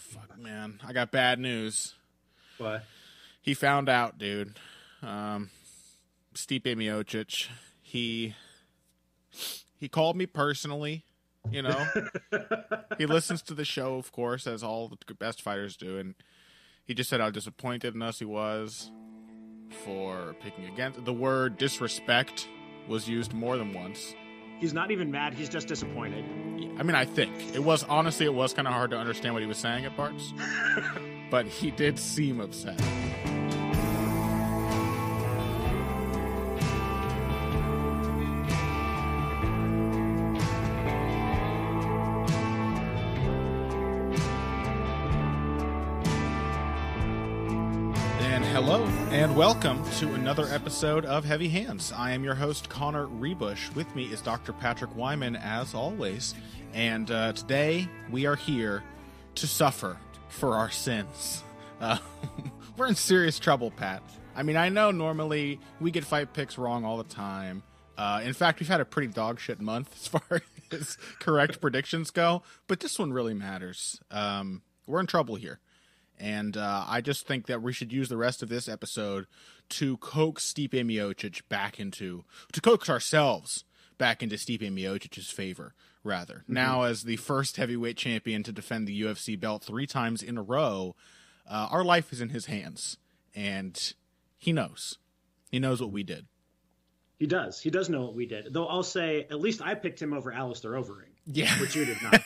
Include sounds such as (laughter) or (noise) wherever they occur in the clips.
fuck, man. I got bad news. What? He found out, dude. Um, Stipe Miocic. He he called me personally. You know, (laughs) he listens to the show, of course, as all the best fighters do, and he just said how disappointed in us he was for picking against. The word disrespect was used more than once. He's not even mad. He's just disappointed. I mean, I think it was honestly, it was kind of hard to understand what he was saying at parts, (laughs) but he did seem upset. And welcome to another episode of Heavy Hands. I am your host, Connor Ruebusch. With me is Dr. Patrick Wyman, as always. And uh, today we are here to suffer for our sins. Uh, (laughs) we're in serious trouble, Pat. I mean, I know normally we get fight picks wrong all the time. Uh, in fact, we've had a pretty dog shit month (laughs) as far as correct predictions go, but this one really matters. Um, we're in trouble here. And uh, I just think that we should use the rest of this episode to coax Stipe Miocic back into, to coax ourselves back into Stipe Miocic's favor, rather. Now, as the first heavyweight champion to defend the UFC belt three times in a row, uh, our life is in his hands. And he knows. He knows what we did. He does. He does know what we did. Though I'll say, at least I picked him over Alistair Overeem. Yeah. Which you did not.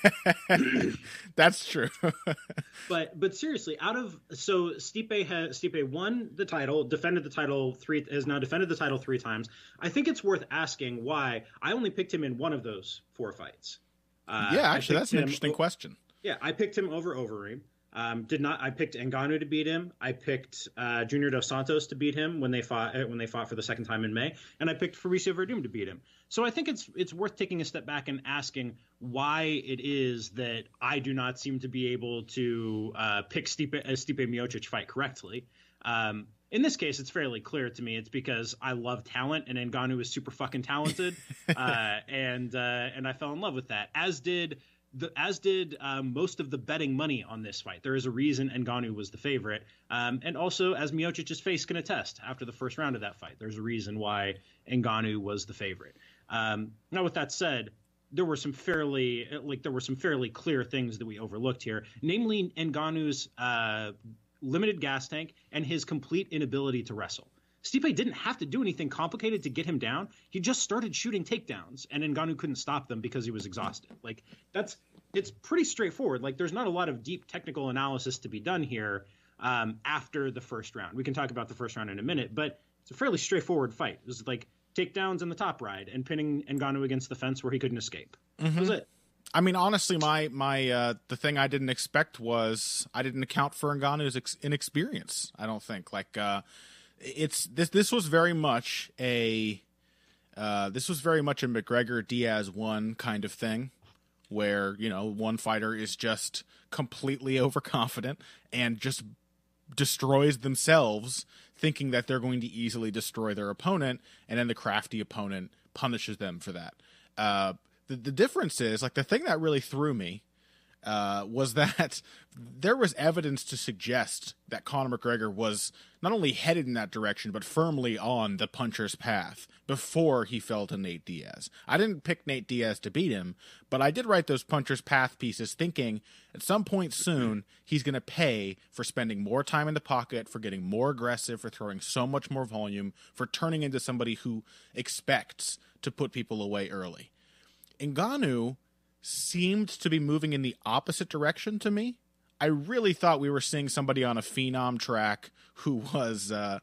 (laughs) That's true. (laughs) but but seriously, out of so Stipe has Stipe won the title, defended the title three has now defended the title three times. I think it's worth asking why I only picked him in one of those four fights. Uh, yeah, actually, that's an him interesting o- question. Yeah, I picked him over Overeem. Um, did not. I picked Ngannou to beat him. I picked uh, Junior Dos Santos to beat him when they fought uh, when they fought for the second time in May, and I picked Fabricio Werdum to beat him. So I think it's it's worth taking a step back and asking why it is that I do not seem to be able to uh, pick Stipe, a Stipe Miocic fight correctly. Um, in this case, it's fairly clear to me. It's because I love talent, and Ngannou is super fucking talented, (laughs) uh, and uh, and I fell in love with that. As did the, as did um, most of the betting money on this fight. There is a reason Ngannou was the favorite, um, and also as Miocic's face can attest, after the first round of that fight, there's a reason why Ngannou was the favorite. Um, now, with that said, there were some fairly like there were some fairly clear things that we overlooked here, namely Ngannou's uh, limited gas tank and his complete inability to wrestle. Stipe didn't have to do anything complicated to get him down. He just started shooting takedowns, and Ngannou couldn't stop them because he was exhausted. Like that's it's pretty straightforward. Like there's not a lot of deep technical analysis to be done here um, after the first round. We can talk about the first round in a minute, but it's a fairly straightforward fight. It was like takedowns in the top ride and pinning Ngannou against the fence where he couldn't escape. That was it. I mean, honestly, my my uh, the thing I didn't expect was I didn't account for Ngannou's ex- inexperience. I don't think like uh, it's this this was very much a uh, this was very much a McGregor Diaz one kind of thing, where you know one fighter is just completely (laughs) overconfident and just destroys themselves, thinking that they're going to easily destroy their opponent, and then the crafty opponent punishes them for that. Uh, the, the difference is like the thing that really threw me uh, was that (laughs) there was evidence to suggest that Conor McGregor was not only headed in that direction, but firmly on the puncher's path before he fell to Nate Diaz. I didn't pick Nate Diaz to beat him, but I did write those puncher's path pieces thinking at some point soon he's going to pay for spending more time in the pocket, for getting more aggressive, for throwing so much more volume, for turning into somebody who expects to put people away early. Ngannou seemed to be moving in the opposite direction to me. I really thought we were seeing somebody on a phenom track who was uh,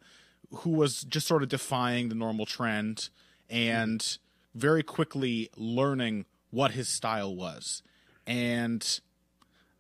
who was just sort of defying the normal trend and very quickly learning what his style was. And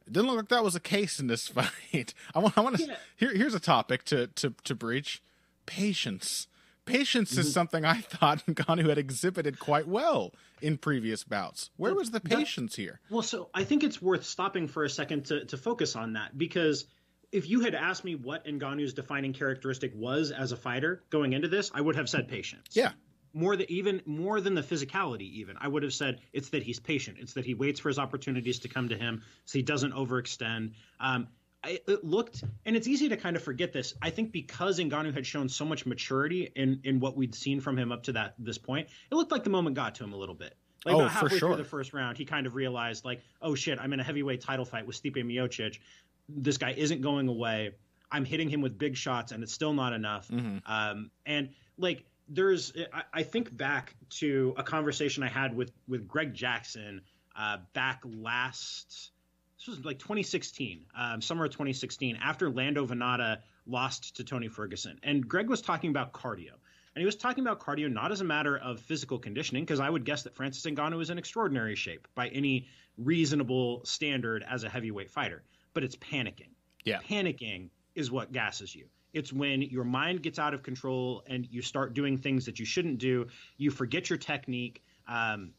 it didn't look like that was the case in this (laughs) fight. I want, I want to. Yeah. Here, here's a topic to to to breach: patience. Patience is something I thought (laughs) Ngannou had exhibited quite well in previous bouts. Where was the patience here? Well, so I think it's worth stopping for a second to, to focus on that because if you had asked me what Ngannou's defining characteristic was as a fighter going into this, I would have said patience. Yeah, more than even more than the physicality even i would have said it's that he's patient it's that he waits for his opportunities to come to him so he doesn't overextend um, it looked, and it's easy to kind of forget this. I think because Ngannou had shown so much maturity in in what we'd seen from him up to that this point, it looked like the moment got to him a little bit. Like oh, about halfway sure. through the first round, he kind of realized, like, oh shit, I'm in a heavyweight title fight with Stipe Miocic. This guy isn't going away. I'm hitting him with big shots, and it's still not enough. Mm-hmm. Um, and like, there's, I, I, think back to a conversation I had with with Greg Jackson uh, back last this was like 2016, um, summer of 2016, after Lando Vannata lost to Tony Ferguson. And Greg was talking about cardio. And he was talking about cardio not as a matter of physical conditioning, because I would guess that Francis Ngannou is in extraordinary shape by any reasonable standard as a heavyweight fighter, but it's panicking. Yeah. Panicking is what gasses you. It's when your mind gets out of control and you start doing things that you shouldn't do. You forget your technique. Um,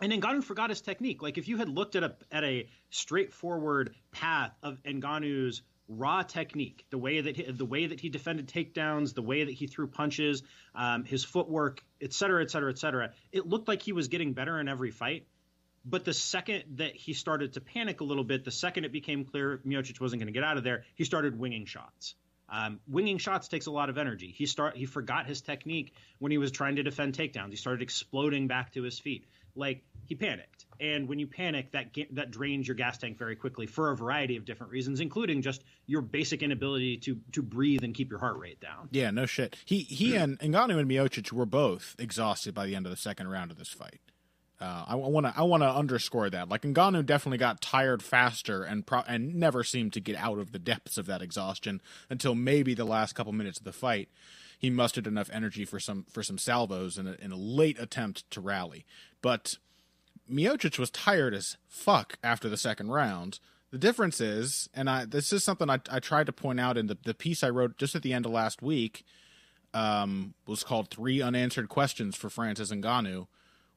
and Ngannou forgot his technique. Like if you had looked at a at a straightforward path of Ngannou's raw technique, the way that he, the way that he defended takedowns, the way that he threw punches, um, his footwork, et cetera, et cetera, et cetera, it looked like he was getting better in every fight. But the second that he started to panic a little bit, the second it became clear Miocic wasn't going to get out of there, he started winging shots. Um, winging shots takes a lot of energy. He start he forgot his technique when he was trying to defend takedowns. He started exploding back to his feet like he panicked. And when you panic, that that drains your gas tank very quickly for a variety of different reasons, including just your basic inability to to breathe and keep your heart rate down. Yeah, no shit. He he and Ngannou and Miocic were both exhausted by the end of the second round of this fight. Uh, I want to I want to underscore that. Like Ngannou definitely got tired faster and pro- and never seemed to get out of the depths of that exhaustion until maybe the last couple minutes of the fight he mustered enough energy for some for some salvos in a, in a late attempt to rally. But Miocic was tired as fuck after the second round. The difference is, and I this is something I, I tried to point out in the, the piece I wrote just at the end of last week, um, was called Three Unanswered Questions for Francis Ngannou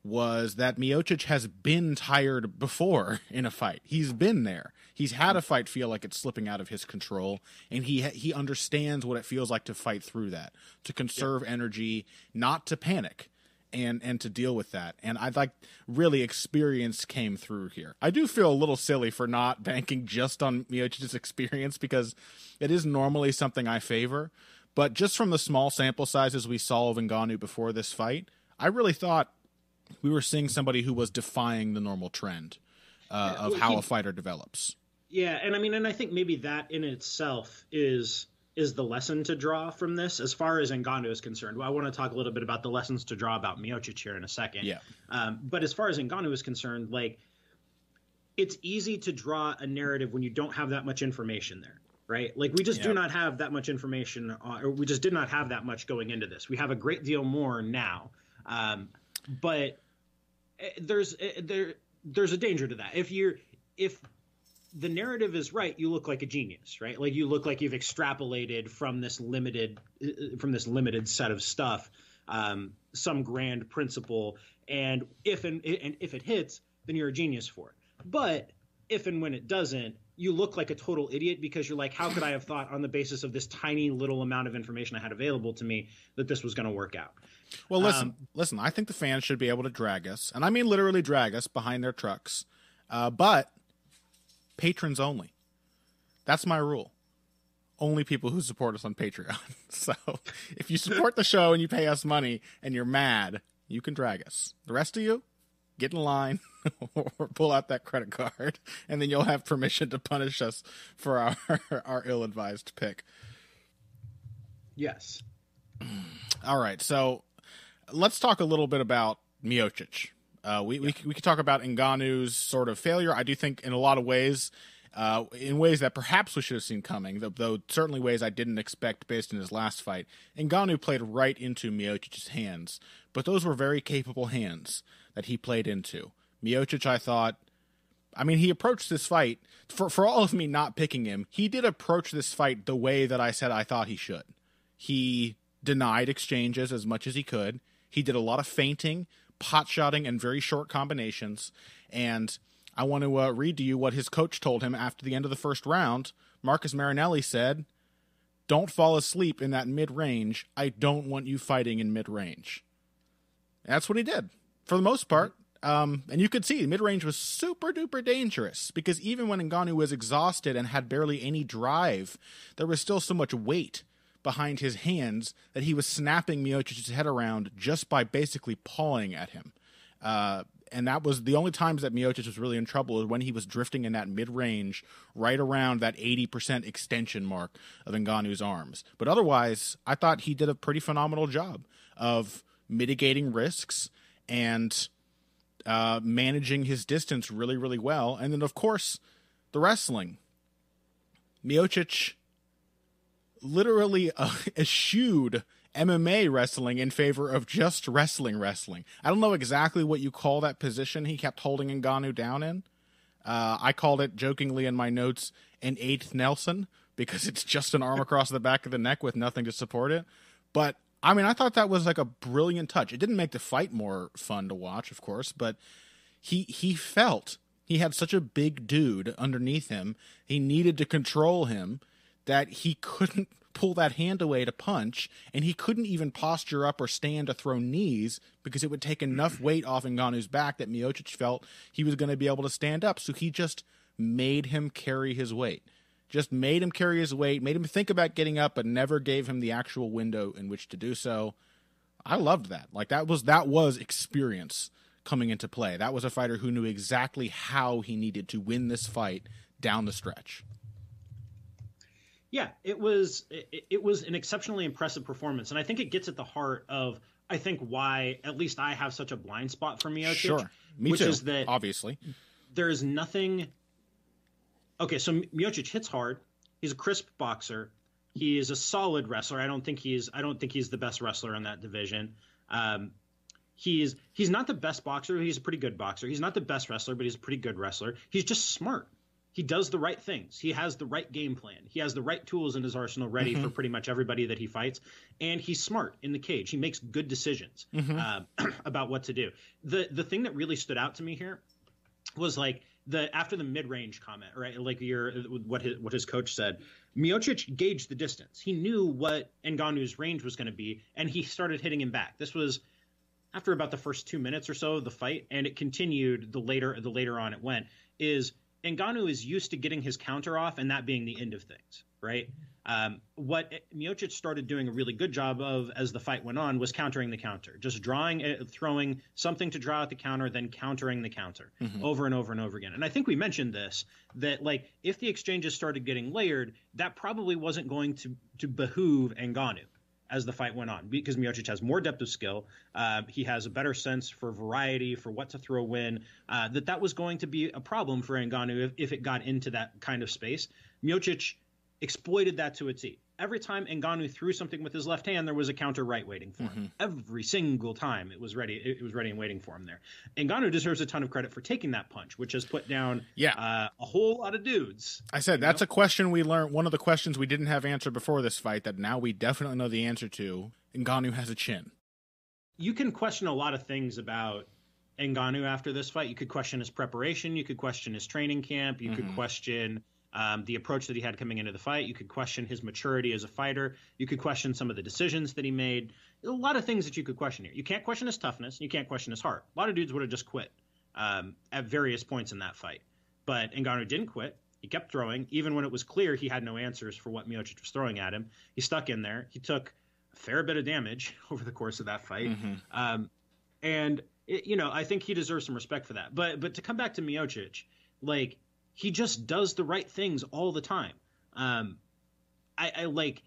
was that Miocic has been tired before (laughs) in a fight. He's been there. He's had a fight feel like it's slipping out of his control, and he he understands what it feels like to fight through that, to conserve yeah. energy, not to panic, and and to deal with that. And I like really experience came through here. I do feel a little silly for not (laughs) banking just on Miocic's experience because it is normally something I favor, but just from the small sample sizes we saw of Ngannou before this fight, I really thought we were seeing somebody who was defying the normal trend uh, of how a fighter develops. Yeah, and I mean, and I think maybe that in itself is is the lesson to draw from this as far as Ngannou is concerned. Well, I want to talk a little bit about the lessons to draw about Miocic here in a second. Yeah. Um, but as far as Ngannou is concerned, like it's easy to draw a narrative when you don't have that much information there, right? Like we just do not have that much information, on, or we just did not have that much going into this. We have a great deal more now. Um, but eh, there's eh, there there's a danger to that. If you're if the narrative is right, you look like a genius, right? Like you look like you've extrapolated from this limited eh, from this limited set of stuff um, some grand principle, and if and, and if it hits, then you're a genius for it. But if and when it doesn't, you look like a total idiot because you're like, how could I have thought on the basis of this tiny little amount of information I had available to me that this was going to work out? Well, listen, um, listen. I think the fans should be able to drag us, and I mean literally drag us behind their trucks, uh, but patrons only. That's my rule. Only people who support us on Patreon. (laughs) so if you support the show and you pay us money and you're mad, you can drag us. The rest of you, get in line (laughs) or pull out that credit card, and then you'll have permission to punish us for our (laughs) our ill-advised pick. Yes. All right. So let's talk a little bit about Miocic. Uh, we, yeah. we we could talk about Ngannou's sort of failure. I do think in a lot of ways, uh, in ways that perhaps we should have seen coming, though, though, certainly ways I didn't expect based on his last fight. Ngannou played right into Miocic's hands, but those were very capable hands that he played into. Miocic, I thought, I mean, he approached this fight for for all of me not picking him. He did approach this fight the way that I said I thought he should. He denied exchanges as much as he could. He did a lot of feinting, pot shotting, and very short combinations. And I want to uh, read to you what his coach told him after the end of the first round. Marcus Marinelli said, Don't fall asleep in that mid range. I don't want you fighting in mid range. That's what he did for the most part. Um, and you could see mid range was super duper dangerous because even when Ngannou was exhausted and had barely any drive, there was still so much weight behind his hands that he was snapping Miocic's head around just by basically pawing at him. Uh, and that was the only times that Miocic was really in trouble is when he was drifting in that mid range, right around that 80% extension mark of Ngannou's arms. But otherwise, I thought he did a pretty phenomenal job of mitigating risks and uh, managing his distance really, really well. And then, of course, the wrestling. Miocic literally uh, (laughs) eschewed MMA wrestling in favor of just wrestling wrestling. I don't know exactly what you call that position he kept holding Ngannou down in. Uh, I called it jokingly in my notes an eighth Nelson because it's just an arm (laughs) across the back of the neck with nothing to support it. But I mean, I thought that was like a brilliant touch. It didn't make the fight more fun to watch, of course, but he he felt he had such a big dude underneath him. He needed to control him that he couldn't pull that hand away to punch, and he couldn't even posture up or stand to throw knees because it would take enough (clears throat) weight off Ngannou's back that Miocic felt he was going to be able to stand up. So he just made him carry his weight. Just made him carry his weight, made him think about getting up, but never gave him the actual window in which to do so. I loved that. Like that was that was experience coming into play. That was a fighter who knew exactly how he needed to win this fight down the stretch. Yeah, it was it, it was an exceptionally impressive performance, and I think it gets at the heart of I think why at least I have such a blind spot for Miocic. Sure, me which too. Is that obviously there is nothing. Okay, so Miocic hits hard. He's a crisp boxer. He is a solid wrestler. I don't think he's I don't think he's the best wrestler in that division. Um, he's he's not the best boxer. He's a pretty good boxer. He's not the best wrestler, but he's a pretty good wrestler. He's just smart he does the right things. He has the right game plan. He has the right tools in his arsenal ready mm-hmm. for pretty much everybody that he fights. And he's smart in the cage. He makes good decisions mm-hmm. uh, (clears throat) about what to do. The the thing that really stood out to me here was like the after the mid range comment, right? Like your what his what his coach said. Miocic gauged the distance. He knew what Ngannou's range was going to be, and he started hitting him back. This was after about the first two minutes or so of the fight, and it continued the later the later on it went. Is Ngannou is used to getting his counter off and that being the end of things, right? Um, what Miocic started doing a really good job of as the fight went on was countering the counter, just drawing, uh, throwing something to draw out the counter, then countering the counter mm-hmm. over and over and over again. And I think we mentioned this that like if the exchanges started getting layered, that probably wasn't going to to behoove Ngannou as the fight went on because Miocic has more depth of skill. Uh, he has a better sense for variety, for what to throw when. Uh, that that was going to be a problem for Ngannou if, if it got into that kind of space. Miocic exploited that to a T every time Ngannou threw something with his left hand, there was a counter right waiting for him. Mm-hmm. Every single time it was ready, it was ready and waiting for him there. Ngannou deserves a ton of credit for taking that punch, which has put down yeah. Uh, a whole lot of dudes. I said that's know? a question we learned. One of the questions we didn't have answered before this fight that now we definitely know the answer to. Ngannou has a chin. You can question a lot of things about Ngannou after this fight. You could question his preparation. You could question his training camp. You mm-hmm. could question um, the approach that he had coming into the fight. You could question his maturity as a fighter. You could question some of the decisions that he made. A lot of things that you could question here. You can't question his toughness. You can't question his heart. A lot of dudes would have just quit um, at various points in that fight. But Ngannou didn't quit. He kept throwing, even when it was clear he had no answers for what Miocic was throwing at him. He stuck in there. He took a fair bit of damage (laughs) over the course of that fight. Mm-hmm. Um, and it, you know, I think he deserves some respect for that. But but to come back to Miocic, like he just does the right things all the time. Um, I, I like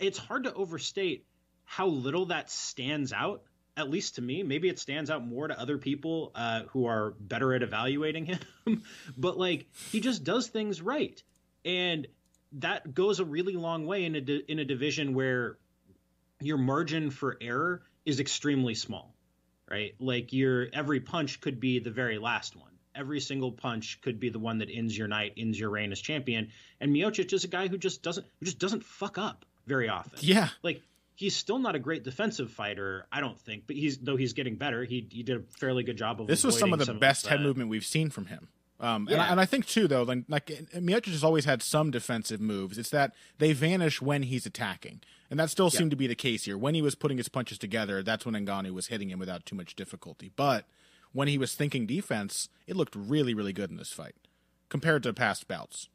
it's hard to overstate how little that stands out at least to me. Maybe it stands out more to other people uh, who are better at evaluating (laughs) him. but like he just does things right, and that goes a really long way in a di- in a division where your margin for error is extremely small, right? Like your every punch could be the very last one every single punch could be the one that ends your night, ends your reign as champion. And Miocic is a guy who just doesn't who just doesn't fuck up very often. Yeah. Like he's still not a great defensive fighter, I don't think, but he's though he's getting better. He he did a fairly good job of This was some of the some best of, head movement we've seen from him. Um, and, I, and I think too, though, like, like Miocic has always had some defensive moves. It's that they vanish when he's attacking, and that still Yeah. seemed to be the case here. When he was putting his punches together, that's when Ngannou was hitting him without too much difficulty. But when he was thinking defense, it looked really, really good in this fight compared to past bouts.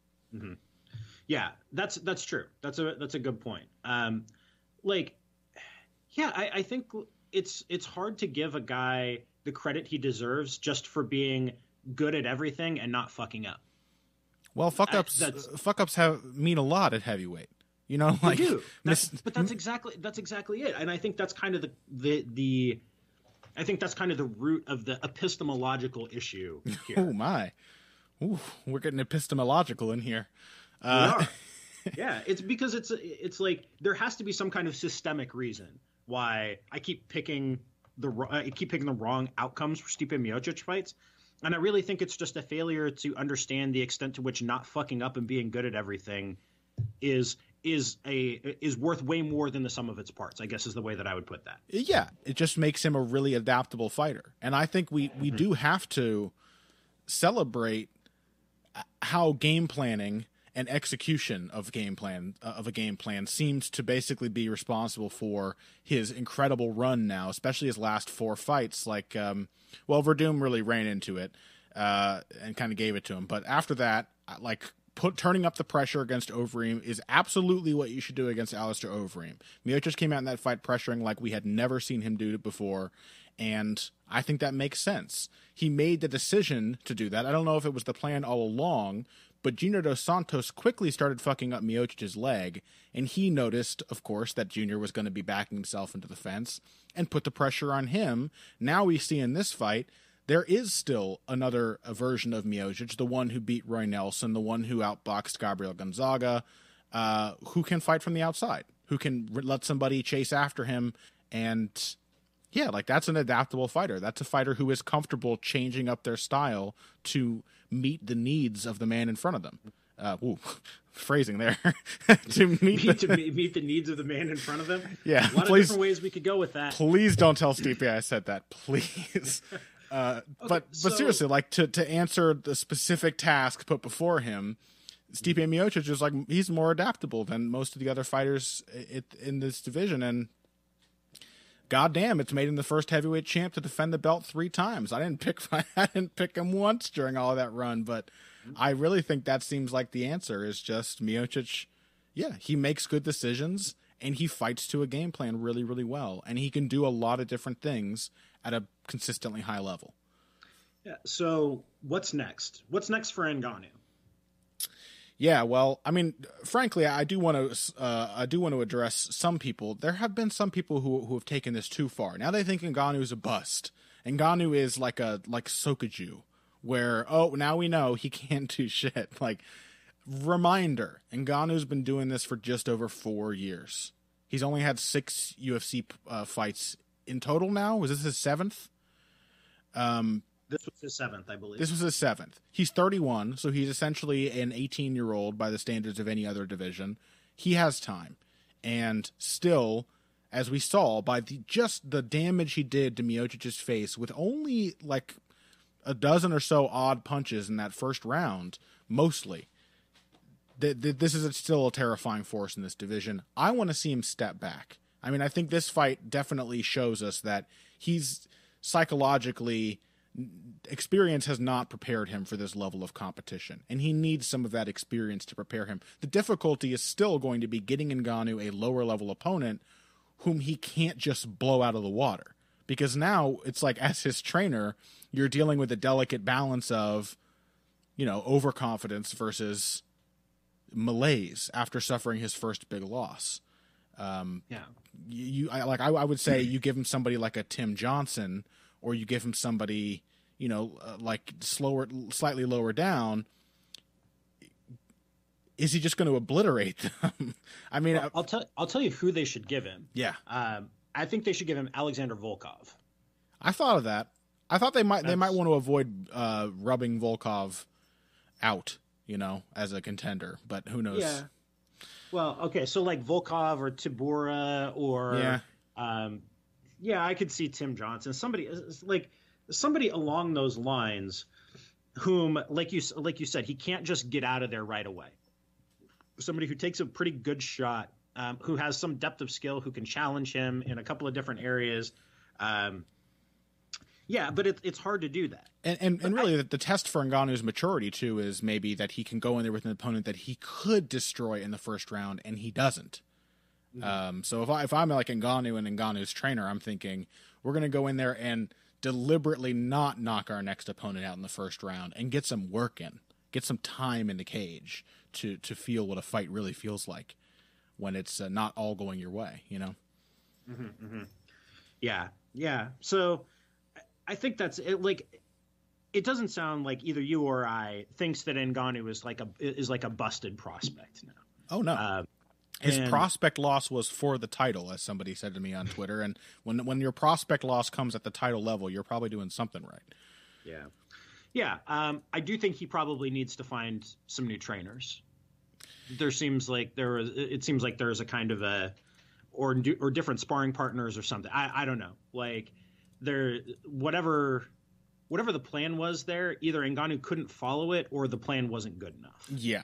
Yeah, that's that's true. That's a that's a good point. Um, like, yeah, I, I think it's it's hard to give a guy the credit he deserves just for being good at everything and not fucking up. Well, fuck I- ups, that's- fuck ups have mean a lot at heavyweight. You know, like they do. (laughs) miss- but that's exactly that's exactly it. And I think that's kind of the the the I think that's kind of the root of the epistemological issue (laughs) here. oh my, Ooh, we're getting epistemological in here. We Uh, are. (laughs) yeah, it's because it's it's like there has to be some kind of systemic reason why I keep picking the I keep picking the wrong outcomes for Stipe Miocic fights, and I really think it's just a failure to understand the extent to which not fucking up and being good at everything is is a is worth way more than the sum of its parts. I guess is the way that I would put that. yeah, it just makes him a really adaptable fighter. And I think we we do have to celebrate how game planning and execution of game plan uh, of a game plan seems to basically be responsible for his incredible run now, especially his last four fights. Like, um, well, Werdum really ran into it uh, and kind of gave it to him, but after that, like. Put turning up the pressure against Overeem is absolutely what you should do against Alistair Overeem. Miocic came out in that fight pressuring like we had never seen him do it before, and I think that makes sense. He made the decision to do that. I don't know if it was the plan all along, but Junior Dos Santos quickly started fucking up Miocic's leg, and he noticed, of course, that Junior was going to be backing himself into the fence and put the pressure on him. Now we see in this fight there is still another version of Miocic, the one who beat Roy Nelson, the one who outboxed Gabriel Gonzaga, uh, who can fight from the outside, who can let somebody chase after him. And yeah, like that's an adaptable fighter. That's a fighter who is comfortable changing up their style to meet the needs of the man in front of them. Uh, ooh, (laughs) phrasing there (laughs) to meet Meet, the, to meet, the needs of the man in front of them. Yeah, a lot please. of different ways we could go with that. please don't tell Stipe I said that, please. (laughs) Uh, but so- but seriously, like to to answer the specific task put before him, Stipe Miocic is like he's more adaptable than most of the other fighters in this division, and goddamn, it's made him the first heavyweight champ to defend the belt three times. I didn't pick (laughs) I didn't pick him once during all of that run, but I really think that seems like the answer is just Miocic. Yeah, he makes good decisions and he fights to a game plan really, really well, and he can do a lot of different things at a consistently high level. Yeah, so what's next? What's next for Ngannou? Yeah, well, I mean, frankly, I do want to, uh, I do want to address some people. There have been some people who who have taken this too far. Now they think Ngannou is a bust. Ngannou is like a like Sokoudjou, where oh now we know he (laughs) can't do shit. Like reminder, Ngannou's been doing this for just over four years. He's only had six UFC uh, fights in total. Now was this his seventh? Um, This was his seventh, I believe. this was his seventh. He's 31, so he's essentially an 18 year old by the standards of any other division. He has time. And still, as we saw, by the just the damage he did to Miocic's face with only like a dozen or so odd punches in that first round, mostly. Th- th- this is a, still a terrifying force in this division. I want to see him step back. I mean, I think this fight definitely shows us that he's psychologically experience has not prepared him for this level of competition, and he needs some of that experience to prepare him. The difficulty is still going to be getting Ngannou a lower level opponent whom he can't just blow out of the water. Because now it's like, as his trainer, you're dealing with a delicate balance of, you know, overconfidence versus malaise after suffering his first big loss yeah. you, you I, like I, I would say you give him somebody like a Tim Johnson or you give him somebody you know uh, like slower slightly lower down is he just going to obliterate (laughs) them I mean uh, I'll tell I'll tell you who they should give him. yeah Um, I think they should give him Alexander Volkov. I thought of that I thought they might they might want to avoid uh, rubbing Volkov out you know as a contender but who knows Yeah. Well, okay, so like Volkov or Tybura or Yeah. um, yeah, I could see Tim Johnson. Somebody like somebody along those lines. whom, like you like you said, he can't just get out of there right away. Somebody who takes a pretty good shot, um, who has some depth of skill, who can challenge him in a couple of different areas. Um, yeah, but it, it's hard to do that. And and, and really, I, the, the test for Ngannou's maturity too is maybe that he can go in there with an opponent that he could destroy in the first round, and he doesn't. Mm-hmm. Um, so if I if I'm like Ngannou and Ngannou's trainer, I'm thinking we're going to go in there and deliberately not knock our next opponent out in the first round and get some work in, get some time in the cage to to feel what a fight really feels like when it's uh, not all going your way. You know. Mm-hmm, mm-hmm. Yeah, yeah. So I think that's it, like it doesn't sound like either you or I thinks that Ngannou is like a is like a busted prospect now. Oh no. Uh, his and, prospect loss was for the title, as somebody said to me on Twitter. And when when your prospect loss comes at the title level, you're probably doing something right. Yeah, yeah. Um, I do think he probably needs to find some new trainers. There seems like there is. It seems like there's a kind of a or or different sparring partners or something. I I don't know. Like there whatever whatever the plan was there, either Ngannou couldn't follow it or the plan wasn't good enough. Yeah.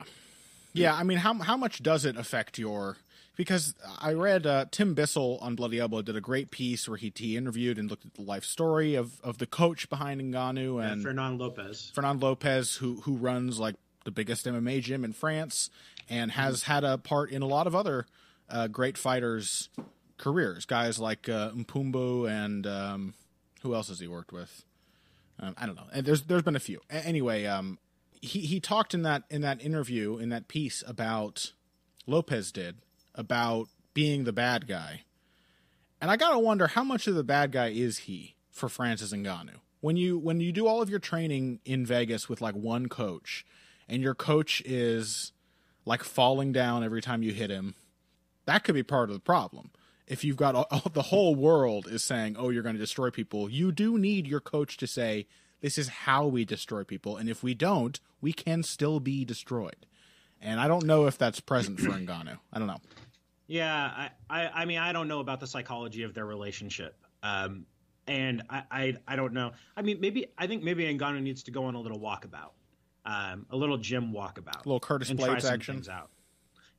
Yeah, I mean, how how much does it affect your? Because I read uh, Tim Bissell on Bloody Elbow did a great piece where he, he interviewed and looked at the life story of, of the coach behind Ngannou and yeah, Fernand Lopez. Fernand Lopez, who who runs like the biggest MMA gym in France and has mm-hmm. had a part in a lot of other uh, great fighters' careers. Guys like uh, M'Pumbu and um, who else has he worked with? Um, I don't know. And there's there's been a few. A- anyway, um, he he talked in that in that interview in that piece about Lopez did about being the bad guy, and I gotta wonder how much of the bad guy is he for Francis Ngannou. When you when you do all of your training in Vegas with like one coach, and your coach is like falling down every time you hit him, that could be part of the problem if you've got all, the whole world is saying, "Oh, you're going to destroy people," you do need your coach to say, "This is how we destroy people," and if we don't, we can still be destroyed. And I don't know if that's present for (clears throat) Ngannou. I don't know. Yeah, I, I, I mean, I don't know about the psychology of their relationship. Um, and I, I, I don't know. I mean, maybe I think maybe Ngannou needs to go on a little walkabout, um, a little gym walkabout, a little Curtis Blaydes action. out.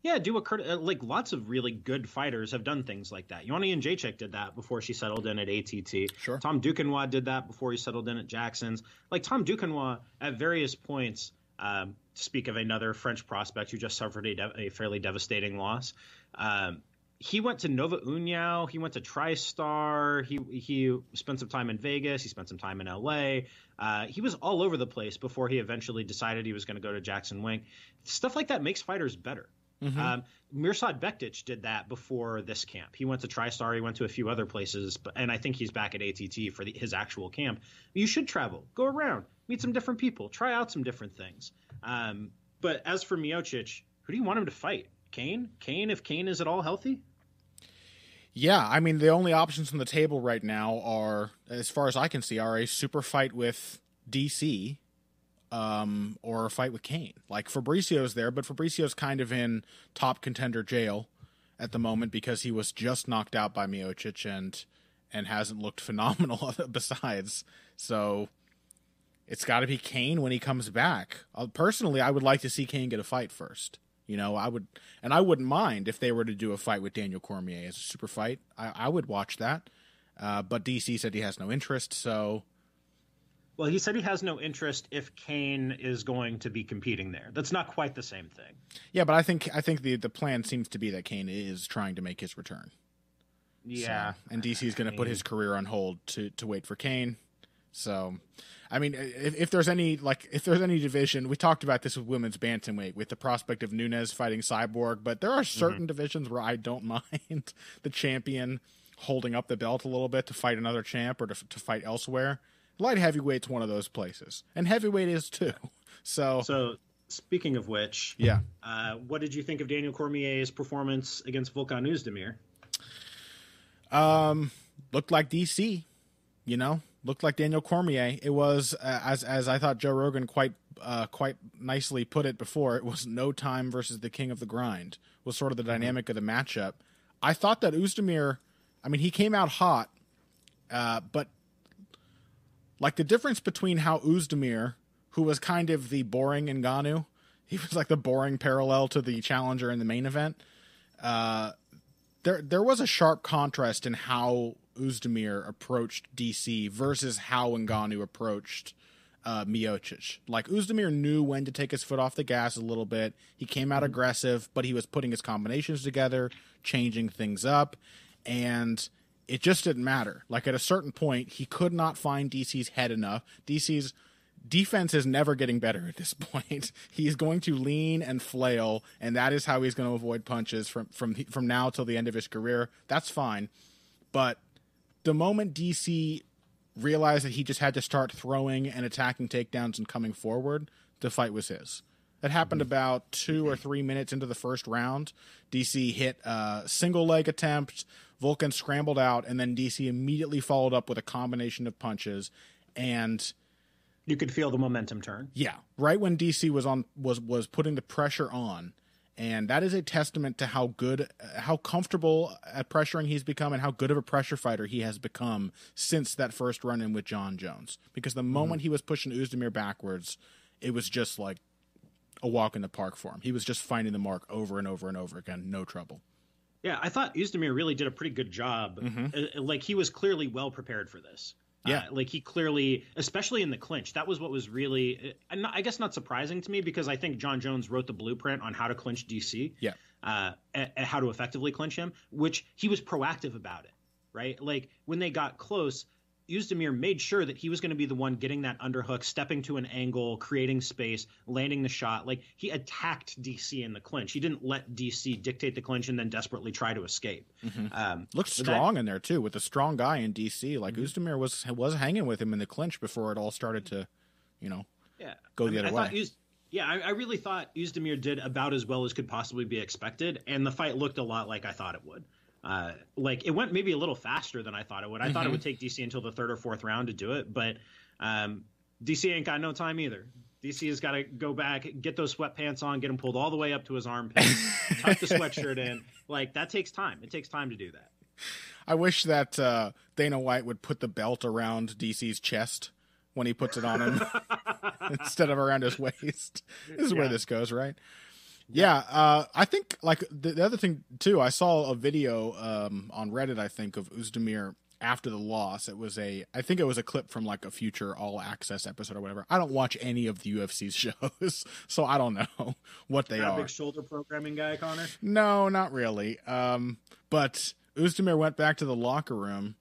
Yeah, do a uh, like lots of really good fighters have done things like that. Joanna Jędrzejczyk did that before she settled in at ATT. Sure. Tom Duquesnoy did that before he settled in at Jackson's. Like Tom Duquesnoy at various points. Um, to speak of another French prospect who just suffered a, de- a fairly devastating loss. Um, he went to Nova União. He went to TriStar. He he spent some time in Vegas. He spent some time in LA. Uh, he was all over the place before he eventually decided he was going to go to Jackson Wink. Stuff like that makes fighters better. Mm-hmm. Um, Mirsad Bektic did that before this camp. He went to TriStar. He went to a few other places, but, and I think he's back at ATT for the, his actual camp. You should travel, go around, meet some different people, try out some different things. Um, but as for Miocic, who do you want him to fight? Cain? Cain, if Cain is at all healthy? Yeah, I mean the only options on the table right now are, as far as I can see, are a super fight with DC um, or a fight with Cain. Like Fabricio's there, but Fabricio's kind of in top contender jail at the moment because he was just knocked out by Miocic and and hasn't looked (laughs) phenomenal besides. So it's got to be Cain when he comes back. Uh, personally, I would like to see Cain get a fight first. You know, I would, and I wouldn't mind if they were to do a fight with Daniel Cormier as a super fight. I, I would watch that. Uh, but DC said he has no interest, so well, he said he has no interest if Cain is going to be competing there. That's not quite the same thing. Yeah, but I think I think the the plan seems to be that Cain is trying to make his return. Yeah, so, and DC is going to put his career on hold to to wait for Cain. So, I mean, if, if, there's any like if there's any division, we talked about this with women's bantamweight with the prospect of Nunes fighting Cyborg, but there are certain mm-hmm. divisions where I don't (laughs) mind the champion holding up the belt a little bit to fight another champ or to, to fight elsewhere light heavyweight's one of those places, and heavyweight is too. (laughs) So, so speaking of which, yeah, uh, what did you think of Daniel Cormier's performance against Volkan Oezdemir? Um, looked like DC, you know, looked like Daniel Cormier. It was uh, as as I thought Joe Rogan quite uh, quite nicely put it before. It was no time versus the king of the grind. Was sort of the mm-hmm. dynamic of the matchup. I thought that Oezdemir, I mean, he came out hot, uh, but like the difference between how Oezdemir, who was kind of the boring Ngannou. He was like the boring parallel to the challenger in the main event. Uh, there there was a sharp contrast in how Oezdemir approached DC versus how Ngannou approached uh, Miocic. Like Oezdemir knew when to take his foot off the gas a little bit. He came out aggressive, but he was putting his combinations together, changing things up, and it just didn't matter. Like at a certain point, he could not find DC's head enough. DC's defense is never getting better at this (laughs) point. He's going to lean and flail, and that is how he's going to avoid punches from from from now till the end of his career. That's fine, but the moment DC realized that he just had to start throwing and attacking takedowns and coming forward, the fight was his. That happened about two or three minutes into the first round. DC hit a single leg attempt. Volkan scrambled out, and then DC immediately followed up with a combination of punches. And you could feel the momentum turn. Yeah, right when DC was on was was putting the pressure on, and that is a testament to how good, how comfortable at pressuring he's become, and how good of a pressure fighter he has become since that first run in with John Jones. Because the moment mm-hmm. he was pushing Oezdemir backwards, it was just like a walk in the park for him. He was just finding the mark over and over and over again, no trouble. Yeah, I thought Oezdemir really did a pretty good job. Mm-hmm. Uh, like he was clearly well prepared for this. Yeah, uh, like he clearly, especially in the clinch, that was what was really, uh, I guess, not surprising to me because I think John Jones wrote the blueprint on how to clinch DC. Yeah, uh, and, and how to effectively clinch him, which he was proactive about it. Right, like when they got close, Oezdemir made sure that he was going to be the one getting that underhook, stepping to an angle, creating space, landing the shot. Like he attacked DC in the clinch. He didn't let DC dictate the clinch and then desperately try to escape. Mm-hmm. Um, Looked strong that, in there too, with a strong guy in DC. Like mm-hmm. Oezdemir was was hanging with him in the clinch before it all started to, you know, yeah, go the I mean, other way. yeah, I, I, really thought Oezdemir did about as well as could possibly be expected, and the fight looked a lot like I thought it would. Uh, like it went maybe a little faster than I thought it would. I mm-hmm. thought it mm-hmm. would take DC until the third or fourth round to do it, but um, DC ain't got no time either. DC has got to go back, get those sweatpants on, get them pulled all the way up to his armpits, (laughs) tuck the sweatshirt in. Like that takes time. It takes time to do that. I wish that uh, Dana White would put the belt around DC's chest when he puts it on him (laughs) (laughs) instead of around his waist. This is yeah. where this goes, right? Yeah, uh, I think like the, the, other thing too. I saw a video um, on Reddit. I think of Oezdemir after the loss. It was a, I think it was a clip from like a future All Access episode or whatever. I don't watch any of the UFC's (laughs) shows, so I don't know (laughs) what they Not are. big shoulder programming guy, Connor. No, not really. Um, but Oezdemir went back to the locker room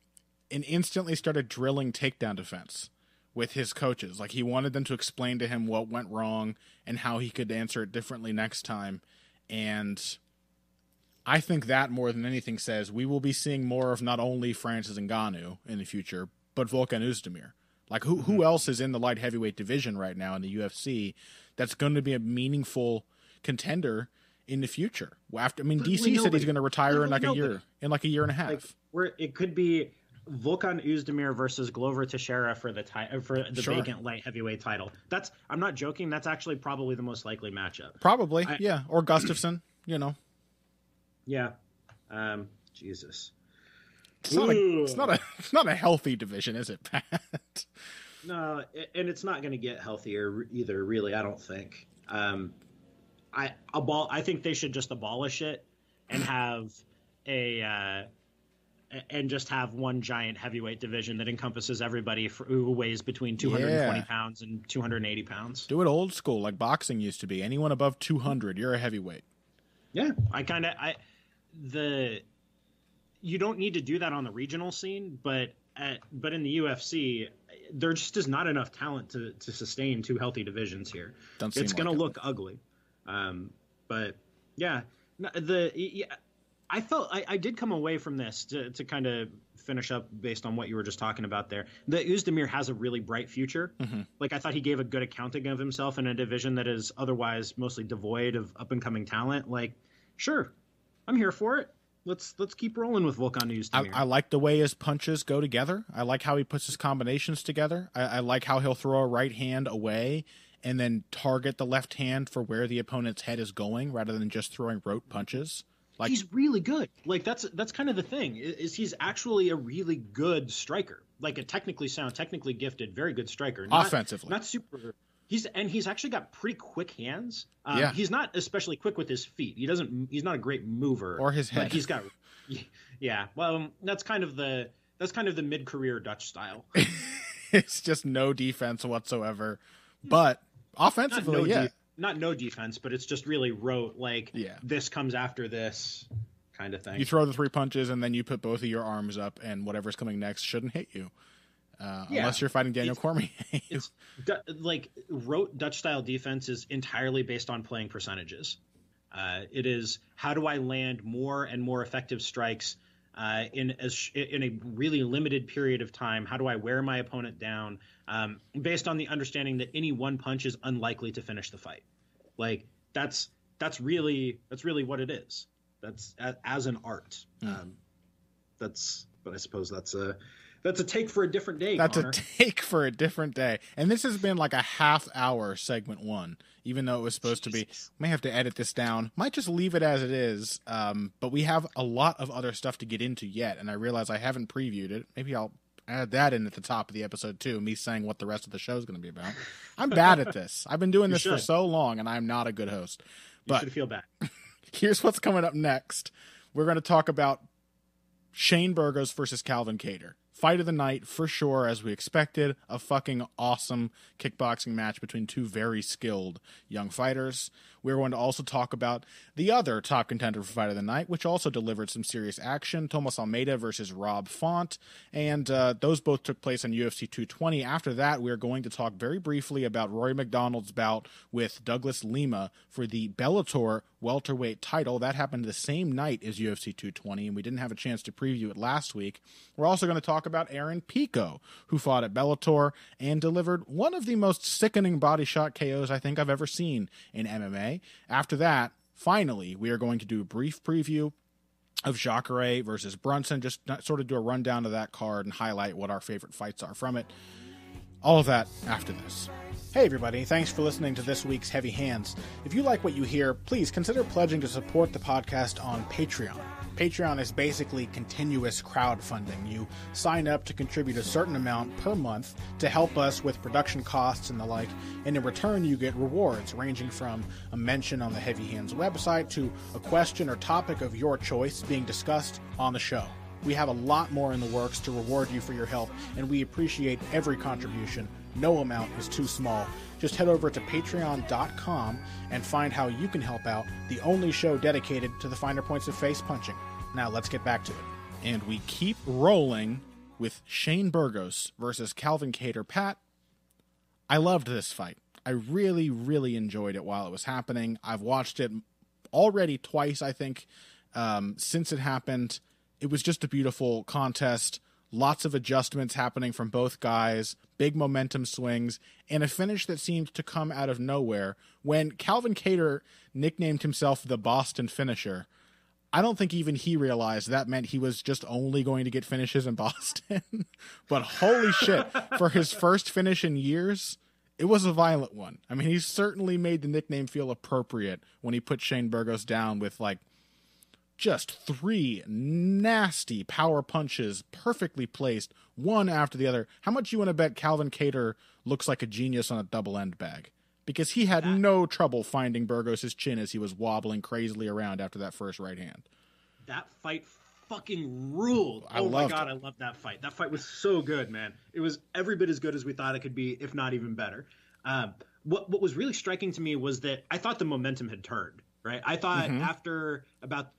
and instantly started drilling takedown defense with his coaches. Like he wanted them to explain to him what went wrong and how he could answer it differently next time. And I think that more than anything says we will be seeing more of not only Francis Ngannou in the future, but Volkan Oezdemir. Like who who mm-hmm. else is in the light heavyweight division right now in the UFC that's going to be a meaningful contender in the future? After I mean, DC said he's going to retire in like a year, in like a year and a half. Like, where it could be Volkan Oezdemir versus Glover Teixeira for the ti- for the sure. vacant light heavyweight title. That's I'm not joking. That's actually probably the most likely matchup. Probably, I, yeah. Or Gustafsson, you know. Yeah. Um, Jesus. It's not, a, it's not a it's not a healthy division, is it, Pat? No, and it's not going to get healthier either. Really, I don't think. Um, I abol- I think they should just abolish it and have a uh, and just have one giant heavyweight division that encompasses everybody for, who weighs between 220 yeah. pounds and 280 pounds. Do it old school like boxing used to be. Anyone above 200, you're a heavyweight. Yeah, I kind of I the you don't need to do that on the regional scene, but at, but in the UFC, there just is not enough talent to to sustain two healthy divisions here. it's going like to look ugly. Um, but yeah, the yeah, I felt I, I, did come away from this to, to kind of finish up based on what you were just talking about there. That Oezdemir has a really bright future. Mm-hmm. Like I thought he gave a good accounting of himself in a division that is otherwise mostly devoid of up and coming talent. Like, sure, I'm here for it. Let's let's keep rolling with Volkan Oezdemir. I, I like the way his punches go together. I like how he puts his combinations together. I, I like how he'll throw a right hand away and then target the left hand for where the opponent's head is going rather than just throwing rote punches. Like he's really good. Like that's that's kind of the thing is he's actually a really good striker. Like a technically sound, technically gifted, very good striker. Not, Offensively, not super. He's and he's actually got pretty quick hands. Um, Yeah. He's not especially quick with his feet. He doesn't. He's not a great mover. Or his But head. he's got. (laughs) Yeah. Well, um, that's kind of the that's kind of the mid-career Dutch style. (laughs) it's just no defense whatsoever. But offensively, no, yeah. Not no defense, but it's just really rote. Like Yeah. this comes after this kind of thing. You throw the three punches and then you put both of your arms up, and whatever's coming next shouldn't hit you. Uh, Yeah. Unless you're fighting Daniel It's- Cormier. it's like rote Dutch style defense is entirely based on playing percentages. Uh, it is how do I land more and more effective strikes uh, in as sh- in a really limited period of time? How do I wear my opponent down um, based on the understanding that any one punch is unlikely to finish the fight? Like that's that's really that's really what it is. That's a, as an art. Um, that's but I suppose that's a that's a take for a different day. That's Connor. a take for a different day. And this has been like a half hour segment one, even though it was supposed to be. Jesus. May have to edit this down. Might just leave it as it is. Um, but we have a lot of other stuff to get into yet, and I realize I haven't previewed it. Maybe I'll add that in at the top of the episode too. Me saying what the rest of the show is going to be about. I'm bad at this. (laughs) I've been doing You this for so long, and I'm not a good host. You But should feel bad. (laughs) here's what's coming up next. We're going to talk about Shane Burgos versus Calvin Kattar. Fight of the night for sure, as we expected. A fucking awesome kickboxing match between two very skilled young fighters. We're going to also talk about the other top contender for fight of the night, which also delivered some serious action Thomas Almeida versus Rob Font. And uh, those both took place on UFC 220. After that, we're going to talk very briefly about Rory MacDonald's bout with Douglas Lima for the Bellator welterweight title. That happened the same night as UFC 220, and we didn't have a chance to preview it last week. We're also going to talk about Aaron Pico, who fought at Bellator and delivered one of the most sickening body shot KOs I think I've ever seen in MMA. After that, finally, we are going to do a brief preview of Jacare versus Brunson, just sort of do a rundown of that card and highlight what our favorite fights are from it. All of that after this. Hey, everybody, thanks for listening to this week's Heavy Hands. If you like what you hear, please consider pledging to support the podcast on Patreon. Patreon is basically continuous crowdfunding. You sign up to contribute a certain amount per month to help us with production costs and the like, and in return, you get rewards ranging from a mention on the Heavy Hands website to a question or topic of your choice being discussed on the show. We have a lot more in the works to reward you for your help, and we appreciate every contribution. No amount is too small. Just head over to patreon.com and find how you can help out the only show dedicated to the finer points of face punching. Now, let's get back to it. And we keep rolling with Shane Burgos versus Calvin Kattar. Pat, I loved this fight. I really, really enjoyed it while it was happening. I've watched it already twice, I think, um, since it happened. It was just a beautiful contest. Lots of adjustments happening from both guys, big momentum swings, and a finish that seemed to come out of nowhere. When Calvin Kattar nicknamed himself the Boston Finisher, I don't think even he realized that meant he was just only going to get finishes in (laughs) Boston. but holy shit, for his first finish in years, it was a violent one. I mean, he certainly made the nickname feel appropriate when he put Shane Burgos down with like just three nasty power punches, perfectly placed, one after the other. How much you want to bet Calvin Kattar looks like a genius on a double end bag? Because he had no trouble finding Burgos' chin as he was wobbling crazily around after that first right hand. that fight fucking ruled. I oh my god, it. I love that fight. That fight was so good, man. It was every bit as good as we thought it could be, if not even better. Um, what what was really striking to me was that I thought the momentum had turned. Right, I thought Mm-hmm. after about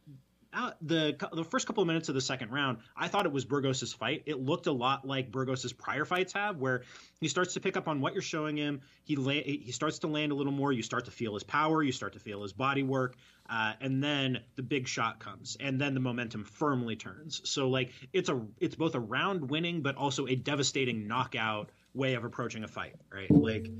uh, the the first couple of minutes of the second round, I thought it was Burgos's fight. It looked a lot like Burgos's prior fights have, where he starts to pick up on what you're showing him. He la- he starts to land a little more. You start to feel his power. You start to feel his body work, uh, and then the big shot comes, and then the momentum firmly turns. So like it's a it's both a round winning, but also a devastating knockout way of approaching a fight. Right, like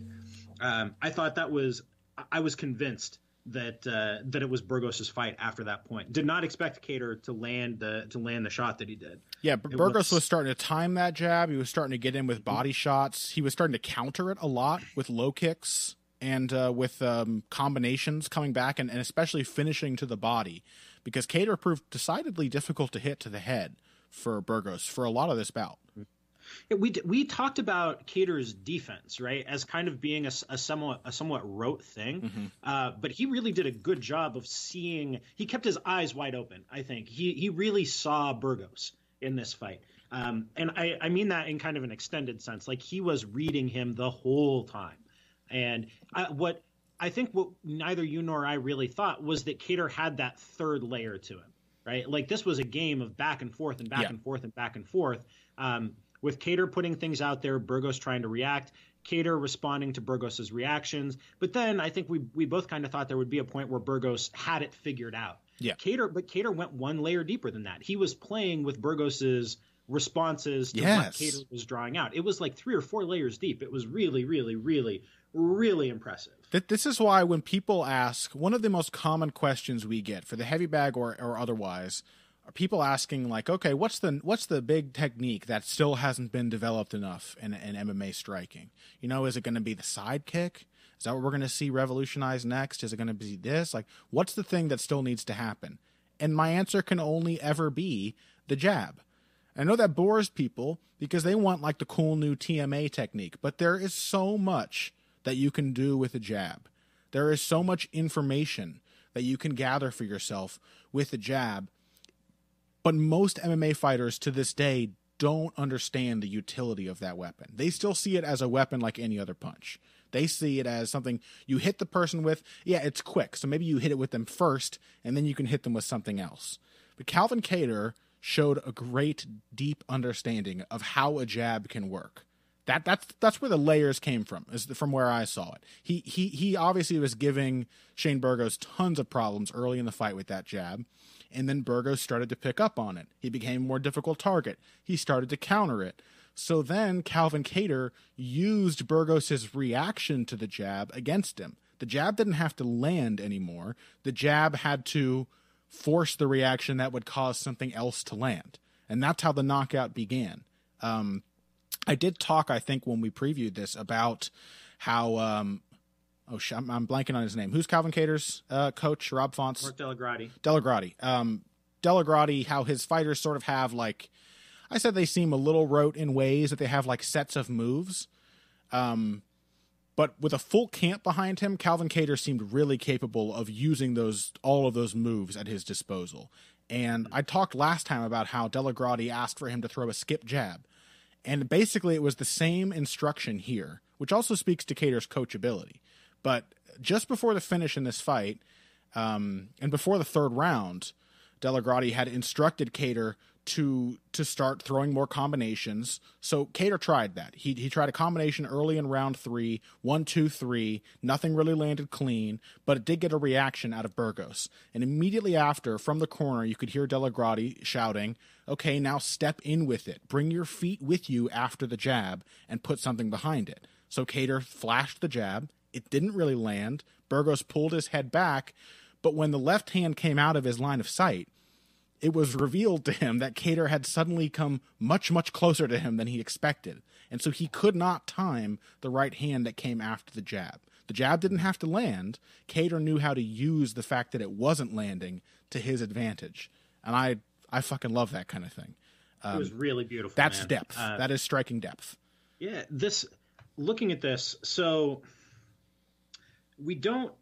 um, I thought that was I was convinced that uh, that it was Burgos's fight after that point. Did not expect Kattar to land the to land the shot that he did. Yeah, but It Burgos was- was starting to time that jab. He was starting to get in with body shots. He was starting to counter it a lot with low kicks and uh, with um, combinations coming back and, and especially finishing to the body because Kattar proved decidedly difficult to hit to the head for Burgos for a lot of this bout. We we talked about Kattar's defense, right, as kind of being a, a somewhat a somewhat rote thing, mm-hmm. uh, but he really did a good job of seeing. He kept his eyes wide open. I think he he really saw Burgos in this fight, um, and I I mean that in kind of an extended sense. Like he was reading him the whole time, and I, what I think what neither you nor I really thought was that Kattar had that third layer to him, right? Like this was a game of back and forth and back yeah. and forth and back and forth. Um, with Kattar putting things out there, Burgos trying to react, Kattar responding to Burgos's reactions. But then I think we we both kind of thought there would be a point where Burgos had it figured out. Yeah. Kattar, but Kattar went one layer deeper than that. He was playing with Burgos's responses to yes. what Kattar was drawing out. It was like three or four layers deep. It was really, really, really, really impressive. This is why when people ask, one of the most common questions we get for the heavy bag or, or otherwise people asking like, okay, what's the what's the big technique that still hasn't been developed enough in, in MMA striking? You know, is it going to be the side kick? Is that what we're going to see revolutionized next? Is it going to be this? Like, what's the thing that still needs to happen? And my answer can only ever be the jab. I know that bores people because they want like the cool new TMA technique, but there is so much that you can do with a jab. There is so much information that you can gather for yourself with a jab but most MMA fighters to this day don't understand the utility of that weapon. They still see it as a weapon like any other punch. They see it as something you hit the person with. Yeah, it's quick. So maybe you hit it with them first and then you can hit them with something else. But Calvin Kattar showed a great deep understanding of how a jab can work. That that's that's where the layers came from, is from where I saw it. He he he obviously was giving Shane Burgos tons of problems early in the fight with that jab and then Burgos started to pick up on it. He became a more difficult target. He started to counter it. So then Calvin Kattar used Burgos's reaction to the jab against him. The jab didn't have to land anymore. The jab had to force the reaction that would cause something else to land. And that's how the knockout began. Um, I did talk, I think, when we previewed this about how um, oh, I'm, I'm, blanking on his name. Who's Calvin Kattar's uh, coach? Rob Fonts. Mark DellaGrotte. DellaGrotte. Um, DellaGrotte. How his fighters sort of have like, I said they seem a little rote in ways that they have like sets of moves. Um, but with a full camp behind him, Calvin Kattar seemed really capable of using those all of those moves at his disposal. And I talked last time about how DellaGrotte asked for him to throw a skip jab. And basically, it was the same instruction here, which also speaks to Kattar's coachability. But just before the finish in this fight, um, and before the third round, DellaGrotte had instructed Kattar to to start throwing more combinations. So Kattar tried that. He he tried a combination early in round three, one, two, three. Nothing really landed clean, but it did get a reaction out of Burgos. And immediately after, from the corner, you could hear DellaGrotte shouting, "Okay, now step in with it. Bring your feet with you after the jab and put something behind it." So Kattar flashed the jab. It didn't really land. Burgos pulled his head back, but when the left hand came out of his line of sight, it was revealed to him that Kattar had suddenly come much, much closer to him than he expected. And so he could not time the right hand that came after the jab. The jab didn't have to land. Kattar knew how to use the fact that it wasn't landing to his advantage. And I, I fucking love that kind of thing. Um, it was um, really beautiful. That's man. depth. Uh, that is striking depth. Yeah. This, looking at this, so we don't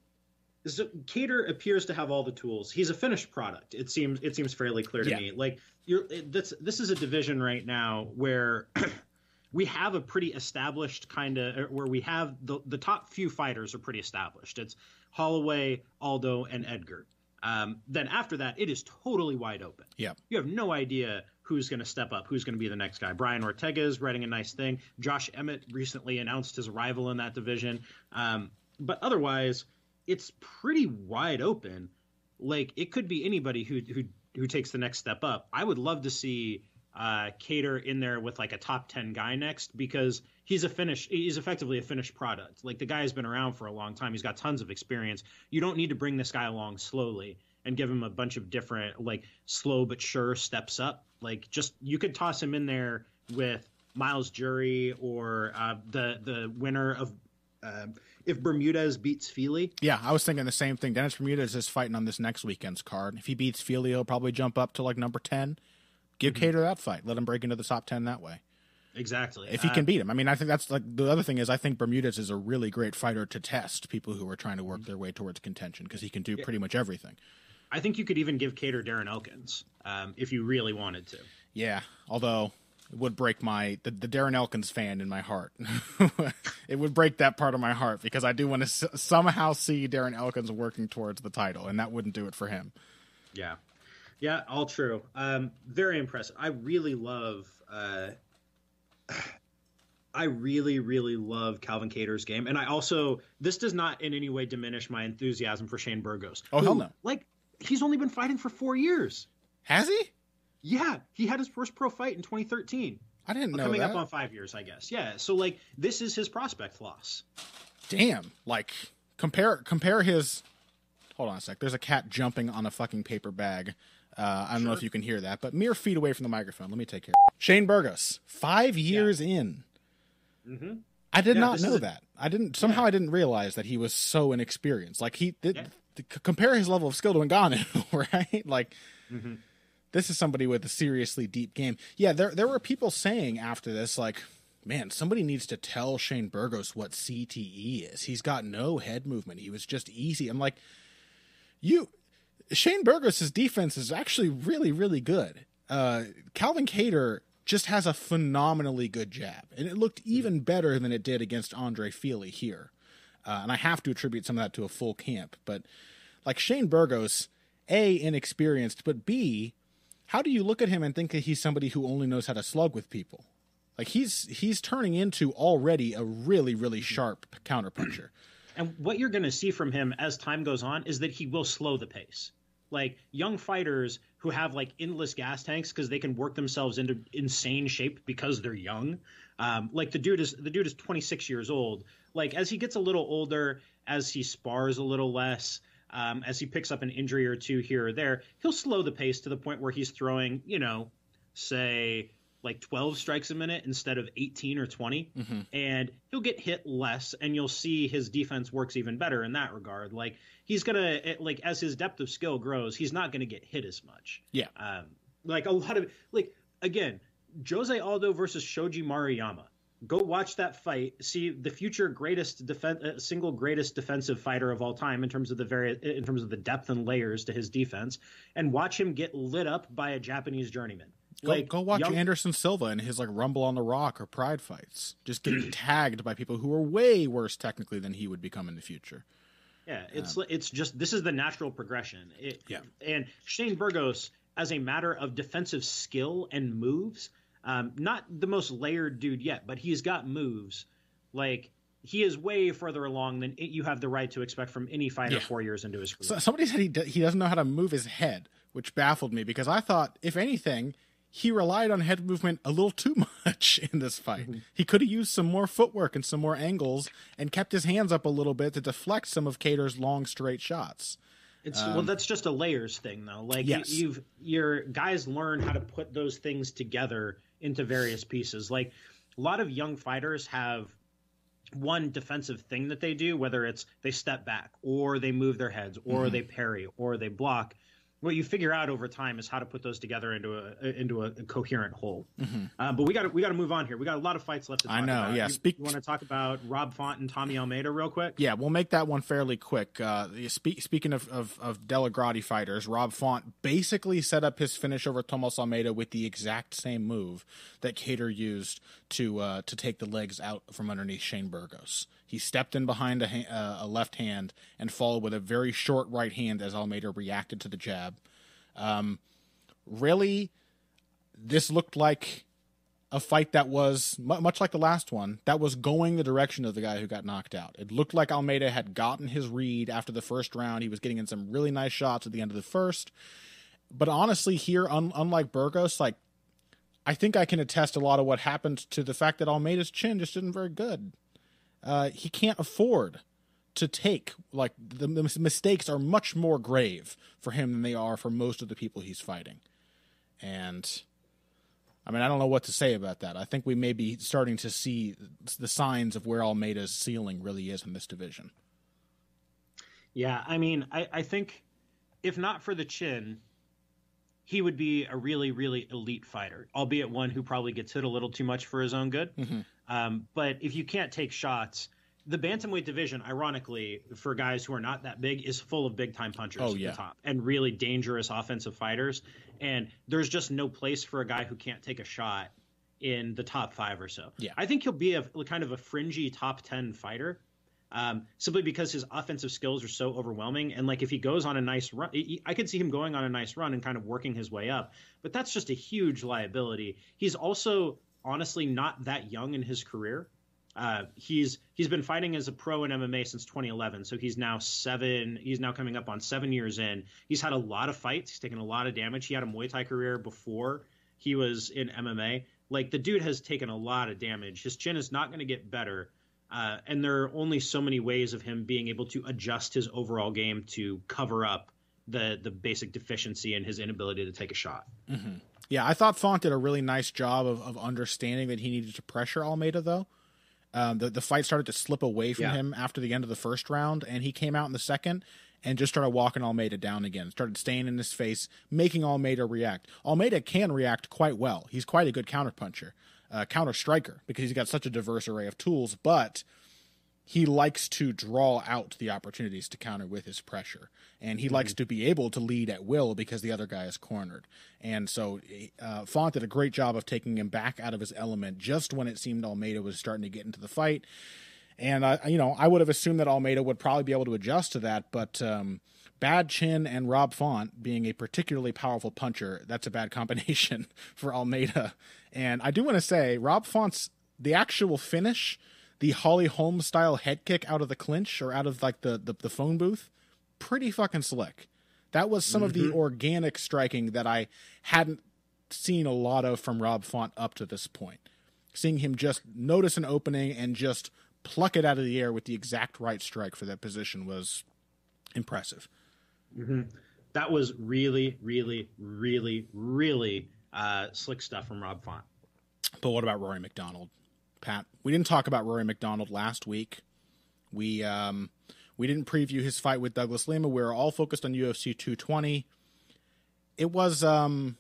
so Kattar appears to have all the tools. He's a finished product. It seems it seems fairly clear to yeah. me. Like you're this this is a division right now where (clears throat) we have a pretty established kind of where we have the the top few fighters are pretty established. It's Holloway, Aldo, and Edgar. Um, then after that, it is totally wide open. Yeah, you have no idea who's going to step up, who's going to be the next guy. Brian Ortega is writing a nice thing. Josh Emmett recently announced his arrival in that division. Um, but otherwise, it's pretty wide open. Like it could be anybody who who who takes the next step up. I would love to see uh, Kattar in there with like a top ten guy next because he's a finish. He's effectively a finished product. Like the guy has been around for a long time. He's got tons of experience. You don't need to bring this guy along slowly and give him a bunch of different like slow but sure steps up. Like just you could toss him in there with Myles Jury or uh, the the winner of uh, if Bermudez beats Fili. Yeah, I was thinking the same thing. Dennis Bermudez is fighting on this next weekend's card. If he beats Fili, he'll probably jump up to like number 10. Give mm-hmm. Kattar that fight. Let him break into the top 10 that way. exactly. If he uh, can beat him, I mean, I think that's like the other thing is I think Bermudez is a really great fighter to test people who are trying to work their way towards contention because he can do pretty much everything. I think you could even give Kattar Darren Elkins um, if you really wanted to. Yeah, although would break my the, the Darren Elkins fan in my heart. (laughs) it would break that part of my heart because I do want to s- somehow see Darren Elkins working towards the title, and that wouldn't do it for him. Yeah, yeah, all true. Um, very impressive. I really love. Uh, (sighs) I really, really love Calvin Kattar's game, and I also this does not in any way diminish my enthusiasm for Shane Burgos. Oh who, hell no! Like he's only been fighting for four years. Has he? Yeah, he had his first pro fight in 2013. I didn't know coming that. up on five years, I guess. Yeah, so like this is his prospect loss. Damn! Like compare compare his. Hold on a sec. There's a cat jumping on a fucking paper bag. Uh, I don't sure. know if you can hear that, but mere feet away from the microphone. Let me take care. Shane Burgos, five years yeah. in. Mm-hmm. I did yeah, not know a... that. I didn't. Somehow, yeah. I didn't realize that he was so inexperienced. Like he, th- compare his level of skill to Ngannou, (laughs) right? Like. Mm-hmm this is somebody with a seriously deep game. Yeah, there there were people saying after this, like, man, somebody needs to tell Shane Burgos what CTE is. He's got no head movement. He was just easy. I'm like, you, Shane Burgos' defense is actually really, really good. Uh, Calvin Kattar just has a phenomenally good jab, and it looked even better than it did against Andre Fili here. Uh, and I have to attribute some of that to a full camp, but like Shane Burgos, a inexperienced, but b how do you look at him and think that he's somebody who only knows how to slug with people? Like he's he's turning into already a really really sharp counterpuncher. (clears throat) And what you're going to see from him as time goes on is that he will slow the pace. Like young fighters who have like endless gas tanks because they can work themselves into insane shape because they're young. Um, like the dude is the dude is 26 years old. Like as he gets a little older, as he spars a little less, um, as he picks up an injury or two here or there, he'll slow the pace to the point where he's throwing, you know, say like 12 strikes a minute instead of 18 or 20 mm-hmm. and he'll get hit less and you'll see his defense works even better in that regard. Like he's gonna like as his depth of skill grows he's not gonna get hit as much. Yeah. Um, like a lot of like again jose aldo versus shoji maruyama go watch that fight. See the future greatest defense uh, single greatest defensive fighter of all time in terms of the very in terms of the depth and layers to his defense and watch him get lit up by a japanese journeyman. Go, like, go watch young... anderson silva and his like rumble on the rock or pride fights. Just getting (clears throat) tagged by people who are way worse technically than he would become in the future. Yeah it's um, it's just this is the natural progression. It, yeah. and shane burgos as a matter of defensive skill and moves um, not the most layered dude yet, but he's got moves. Like he is way further along than it, you have the right to expect from any fighter yeah. four years into his career. So, somebody said he do, he doesn't know how to move his head, which baffled me because I thought, if anything, he relied on head movement a little too (laughs) much in this fight. Mm-hmm. He could have used some more footwork and some more angles and kept his hands up a little bit to deflect some of Kattar's long straight shots. It's um, well, that's just a layers thing, though. Like yes. you, you've your guys learn how to put those things together into various pieces. Like a lot of young fighters have one defensive thing that they do, whether it's they step back or they move their heads or mm-hmm. they parry or they block what you figure out over time is how to put those together into a into a, coherent whole. Mm-hmm. Uh, but we got we got to move on here. We got a lot of fights left to talk I know. About. Yeah. You, speak. You want to talk about Rob Font and Tommy Almeida real quick? Yeah, we'll make that one fairly quick. Uh, speak, speaking of, of of DellaGrotte fighters, Rob Font basically set up his finish over Thomas Almeida with the exact same move that Kattar used to uh, to take the legs out from underneath Shane Burgos. He stepped in behind a, ha- uh, a left hand and followed with a very short right hand as Almeida reacted to the jab um, really, this looked like a fight that was much like the last one that was going the direction of the guy who got knocked out. It looked like Almeida had gotten his read after the first round. He was getting in some really nice shots at the end of the first. But honestly, here, un- unlike Burgos, like I think I can attest a lot of what happened to the fact that Almeida's chin just isn't very good. Uh, he can't afford to take. Like the, mistakes are much more grave for him than they are for most of the people he's fighting. And I mean, I don't know what to say about that. I think we may be starting to see the signs of where Almeida's ceiling really is in this division. Yeah, I mean, I, I think if not for the chin, he would be a really, really elite fighter, albeit one who probably gets hit a little too much for his own good. Mm-hmm. Um, but if you can't take shots, the bantamweight division, ironically, for guys who are not that big, is full of big time punchers Oh, at the top and really dangerous offensive fighters. And there's just no place for a guy who can't take a shot in the top five or so. Yeah. I think he'll be a kind of a fringy top ten fighter. Um, simply because his offensive skills are so overwhelming, and like if he goes on a nice run, he- I could see him going on a nice run and kind of working his way up. But that's just a huge liability. He's also honestly not that young in his career. Uh, he's he's been fighting as a pro in MMA since 2011, so he's now seven. He's now coming up on seven years in. He's had a lot of fights. He's taken a lot of damage. He had a Muay Thai career before he was in MMA. Like the dude has taken a lot of damage. His chin is not going to get better, uh, and there are only so many ways of him being able to adjust his overall game to cover up the the basic deficiency in his inability to take a shot. Yeah, I thought Font did a really nice job of, of understanding that he needed to pressure Almeida, though. Um, the, the fight started to slip away from Yeah. him after the end of the first round, and he came out in the second and just started walking Almeida down again, started staying in his face, making Almeida react. Almeida can react quite well. He's quite a good counterpuncher, uh, counter striker, because he's got such a diverse array of tools, but he likes to draw out the opportunities to counter with his pressure. And he likes to be able to lead at will because the other guy is cornered. And so uh, font did a great job of taking him back out of his element just when it seemed almeida was starting to get into the fight. And I, you know, I would have assumed that Almeida would probably be able to adjust to that, but um, Bad Chin and Rob Font being a particularly powerful puncher, that's a bad (laughs) combination for Almeida. And I do want to say, Rob Font's the actual finish, the Holly Holm's style head kick out of the clinch or out of like the the, the phone booth, pretty fucking slick. That was some of the mm-hmm. organic striking that I hadn't seen a lot of from Rob Font up to this point. Seeing him just notice an opening and just pluck it out of the air with the exact right strike for that position was impressive. Mm-hmm. That was really, really, really, really uh, slick stuff from Rob Font. But what about Rory MacDonald, Pat? We didn't talk about Rory MacDonald last week. We um, we didn't preview his fight with Douglas Lima. We were all focused on UFC 220. It was um,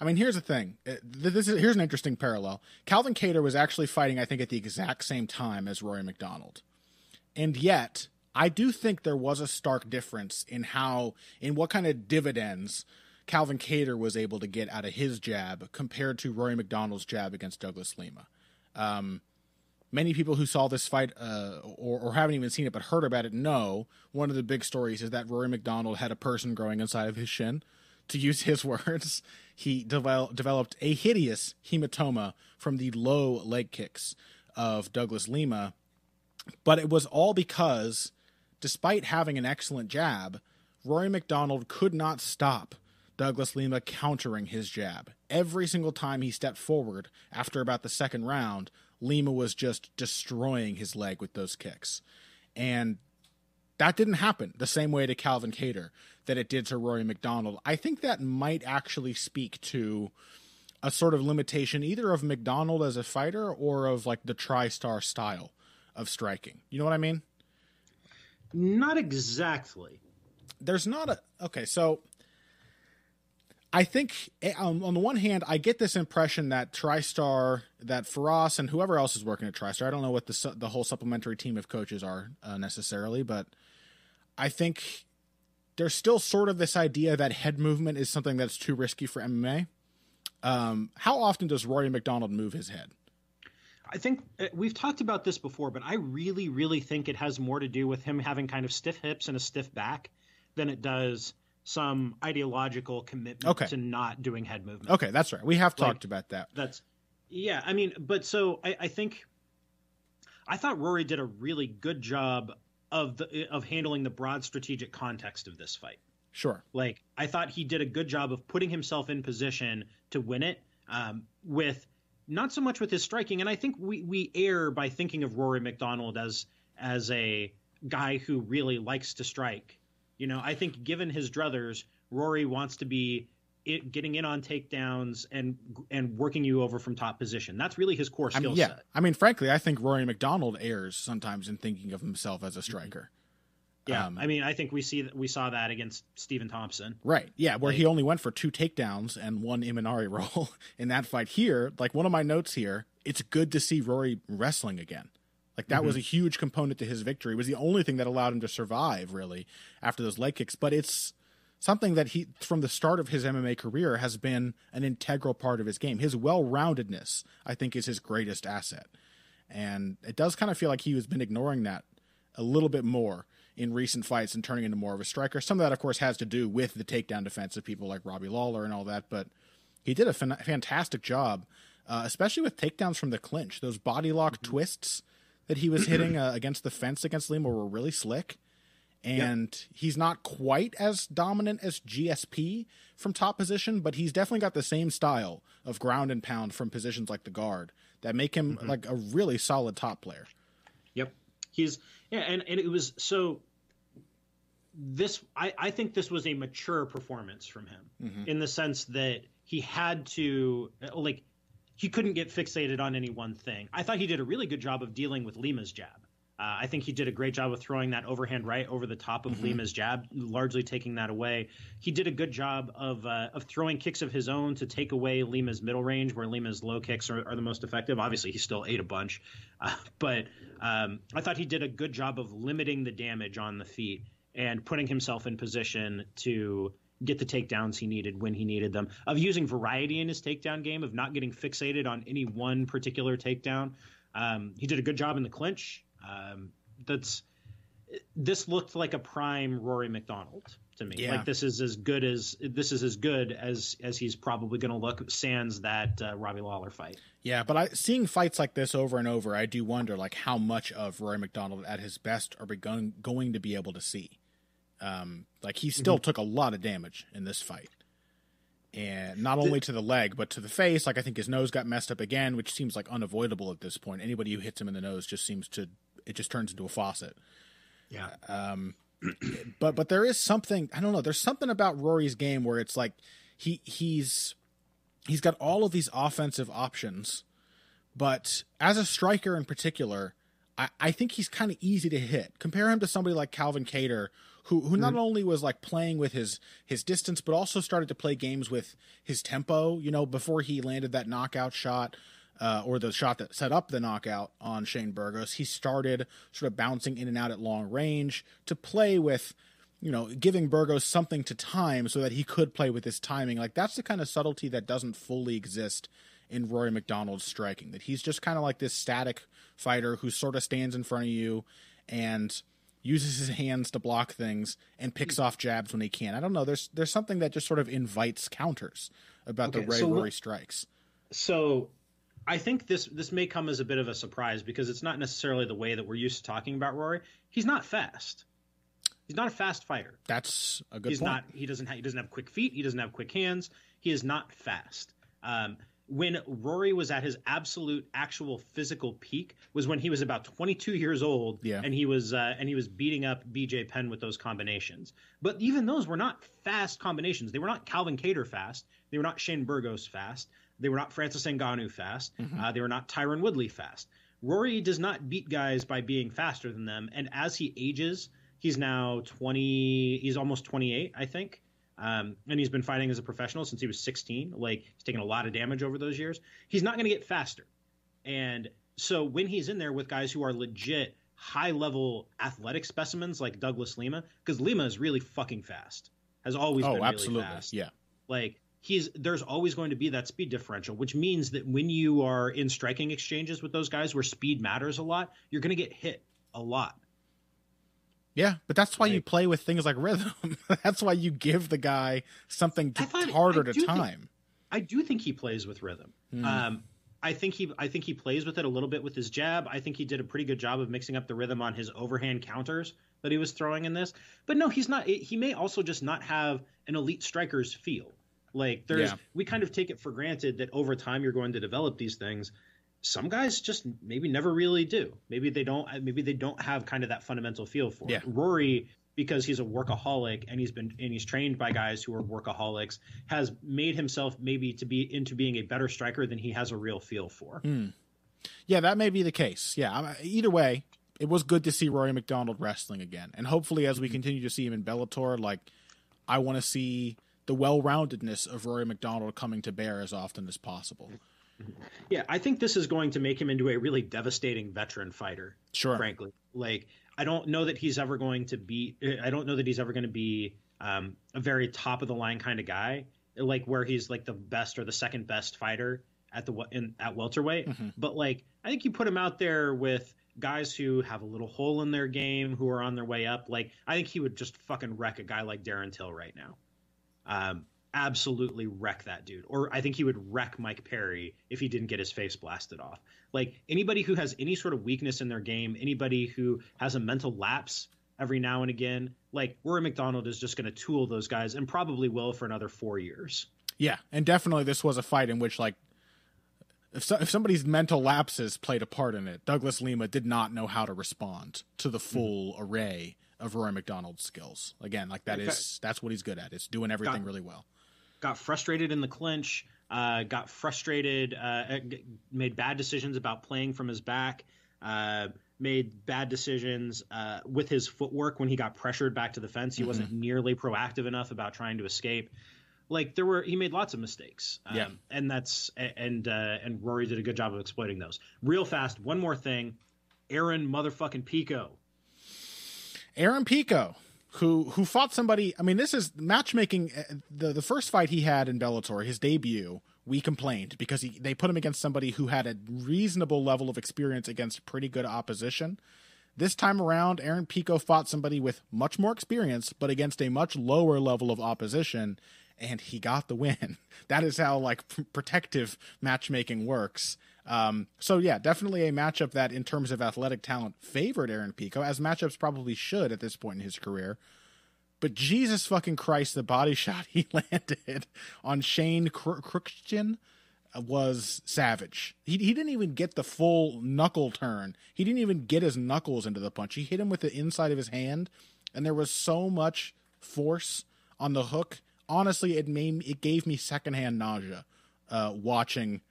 I mean, here's the thing. Uh, This is here's an interesting parallel. Calvin Kattar was actually fighting, I think, at the exact same time as Rory MacDonald, and yet I do think there was a stark difference in how, in what kind of dividends Calvin Kattar was able to get out of his jab compared to Rory MacDonald's jab against Douglas Lima. Um, many people who saw this fight uh, or, or haven't even seen it but heard about it know one of the big stories is that Rory MacDonald had a person growing inside of his shin. To use his (laughs) words, he devel- developed a hideous hematoma from the low leg kicks of Douglas Lima. But it was all because, despite having an excellent jab, Rory MacDonald could not stop Douglas Lima countering his jab. Every single time he stepped forward after about the second round, Lima was just destroying his leg with those kicks. And that didn't happen the same way to Calvin Kattar that it did to Rory MacDonald. I think that might actually speak to a sort of limitation either of MacDonald as a fighter or of like the TriStar style of striking. You know what I mean? Not exactly. there's not a okay so i think eh, um, on the one hand i get this impression that tristar that Firas and whoever else is working at tristar i don't know what the su- the whole supplementary team of coaches are uh, necessarily but i think there's still sort of this idea that head movement is something that's too risky for mma um, how often does rory macdonald move his head? I think uh, we've talked about this before, but I really, really think it has more to do with him having kind of stiff hips and a stiff back than it does some ideological commitment Okay. to not doing head movement. okay that's right we have Like- talked about that That's yeah. I mean, but so I, I think I thought Rory did a really good job of the of handling the broad strategic context of this fight. sure Like I thought he did a good job of putting himself in position to win it um, with not so much with his striking, and I think we we err by thinking of Rory MacDonald as as a guy who really likes to strike. You know, I think given his druthers, Rory wants to be it, getting in on takedowns and and working you over from top position. That's really his core I skill mean, yeah. set. I mean, frankly, I think Rory MacDonald errs sometimes in thinking of himself as a striker. Yeah, um, I mean, I think we see that we saw that against Stephen Thompson. Right. Yeah, where like, he only went for two takedowns and one Imanari (laughs) roll in that fight. Here, like one of my notes here, it's good to see Rory wrestling again. Like that mm-hmm. was a huge component to his victory. It was the only thing that allowed him to survive really after those leg kicks. But it's something that he from the start of his MMA career has been an integral part of his game. His well-roundedness, I think, is his greatest asset. And it does kind of feel like he has been ignoring that a little bit more in recent fights and turning into more of a striker. Some of that, of course, has to do with the takedown defense of people like Robbie Lawler and all that, but he did a fan- fantastic job, uh, especially with takedowns from the clinch. Those body lock mm-hmm. twists that he was hitting (clears throat) uh, against the fence against Lima were really slick. And yep. he's not quite as dominant as GSP from top position, but he's definitely got the same style of ground and pound from positions like the guard that make him mm-hmm. like a really solid top player. Yep. He's yeah, and, and it was so this I, I think this was a mature performance from him mm-hmm. in the sense that he had to like he couldn't get fixated on any one thing. I thought he did a really good job of dealing with Lima's jab. Uh, I think he did a great job of throwing that overhand right over the top of mm-hmm. Lima's jab, largely taking that away. He did a good job of uh, of throwing kicks of his own to take away Lima's middle range, where Lima's low kicks are, are the most effective. Obviously, he still ate a bunch, (laughs) uh, but um, I thought he did a good job of limiting the damage on the feet and putting himself in position to get the takedowns he needed when he needed them, of using variety in his takedown game, of not getting fixated on any one particular takedown. Um, he did a good job in the clinch. Um, that's this looked like a prime Rory MacDonald to me. Yeah. Like this is as good as this is as good as as he's probably going to look sans that uh, Robbie Lawler fight. Yeah, but I seeing fights like this over and over, I do wonder like how much of Rory MacDonald at his best are we going going to be able to see. Um, like he still mm-hmm. took a lot of damage in this fight, and not only to the leg but to the face. Like I think his nose got messed up again, which seems like unavoidable at this point. Anybody who hits him in the nose just seems to it just turns into a faucet. Yeah. Um, (clears throat) but but there is something I don't know. There's something about Rory's game where it's like he he's he's got all of these offensive options, but as a striker in particular, I, I think he's kind of easy to hit. Compare him to somebody like Calvin Kattar, who who not mm-hmm. only was like playing with his his distance, but also started to play games with his tempo. You know, before he landed that knockout shot. Uh, or the shot that set up the knockout on Shane Burgos, he started sort of bouncing in and out at long range to play with, you know, giving Burgos something to time so that he could play with his timing. Like that's the kind of subtlety that doesn't fully exist in Rory MacDonald's striking. That he's just kind of like this static fighter who sort of stands in front of you and uses his hands to block things and picks off jabs when he can. I don't know. There's there's something that just sort of invites counters about okay, the way so Rory strikes. So I think this this may come as a bit of a surprise because it's not necessarily the way that we're used to talking about Rory. He's not fast. He's not a fast fighter. That's a good. He's point. not. He doesn't. Ha- he doesn't have quick feet. He doesn't have quick hands. He is not fast. Um, when Rory was at his absolute actual physical peak was when he was about 22 years old yeah. and he was uh, and he was beating up BJ Penn with those combinations. But even those were not fast combinations. They were not Calvin Kattar fast. They were not Shane Burgos fast. They were not Francis Ngannou fast. Mm-hmm. Uh, they were not Tyron Woodley fast. Rory does not beat guys by being faster than them. And as he ages, he's now 20. He's almost 28, I think. Um, and he's been fighting as a professional since he was 16. Like he's taken a lot of damage over those years. He's not going to get faster. And so when he's in there with guys who are legit high level athletic specimens like Douglas Lima, because Lima is really fucking fast, has always oh, been really absolutely. fast. Yeah. Like he's there's always going to be that speed differential, which means that when you are in striking exchanges with those guys where speed matters a lot, you're going to get hit a lot. Yeah, but that's why you play with things like rhythm. (laughs) that's why you give the guy something to, thought, harder to time. Think, I do think he plays with rhythm. Mm. Um, I think he I think he plays with it a little bit with his jab. I think he did a pretty good job of mixing up the rhythm on his overhand counters that he was throwing in this. But no, he's not. He may also just not have an elite striker's feel. Like there's, yeah. we kind of take it for granted that over time you're going to develop these things some guys just maybe never really do. Maybe they don't. Maybe they don't have kind of that fundamental feel for yeah. it. Rory, because he's a workaholic and he's been and he's trained by guys who are workaholics, has made himself maybe to be into being a better striker than he has a real feel for. Mm. Yeah, that may be the case. Yeah, either way, it was good to see Rory MacDonald wrestling again, and hopefully, as Mm-hmm. we continue to see him in Bellator, like I want to see the well-roundedness of Rory MacDonald coming to bear as often as possible. Yeah, I think this is going to make him into a really devastating veteran fighter. Sure. Frankly, like I don't know that he's ever going to be. I don't know that he's ever going to be um, a very top of the line kind of guy, like where he's like the best or the second best fighter at the in at welterweight. Mhm. But like, I think you put him out there with guys who have a little hole in their game, who are on their way up. Like, I think he would just fucking wreck a guy like Darren Till right now. Um, absolutely wreck that dude. Or I think he would wreck Mike Perry if he didn't get his face blasted off. Like anybody who has any sort of weakness in their game, anybody who has a mental lapse every now and again, like Rory MacDonald is just going to tool those guys and probably will for another four years. Yeah, and definitely this was a fight in which like if so, if somebody's mental lapses played a part in it, Douglas Lima did not know how to respond to the mm-hmm. full array of Rory MacDonald's skills. Again, like that Okay. is that's what he's good at. It's doing everything Got- really well. Got frustrated in the clinch, uh, got frustrated, uh, made bad decisions about playing from his back, uh, made bad decisions uh, with his footwork when he got pressured back to the fence. He wasn't nearly proactive enough about trying to escape. Like there were, he made lots of mistakes. Um, Yeah. and that's and uh, and Rory did a good job of exploiting those. Real fast, one more thing, Aaron motherfucking Pico. Aaron Pico, who who fought somebody. I mean, this is matchmaking. uh, The the first fight he had in Bellator, his debut, we complained because he they put him against somebody who had a reasonable level of experience against pretty good opposition. This time around, Aaron Pico fought somebody with much more experience, but against a much lower level of opposition, and he got the win. (laughs) That is how like (laughs) protective matchmaking works. Um, so yeah, definitely a matchup that, in terms of athletic talent, favored Aaron Pico, as matchups probably should at this point in his career. But Jesus fucking Christ, the body (laughs) shot he landed on Shane Cr- Cruikshank was savage. He he didn't even get the full knuckle turn. He didn't even get his knuckles into the punch. He hit him with the inside of his hand, and there was so much force on the hook. Honestly, it made it gave me secondhand nausea uh, watching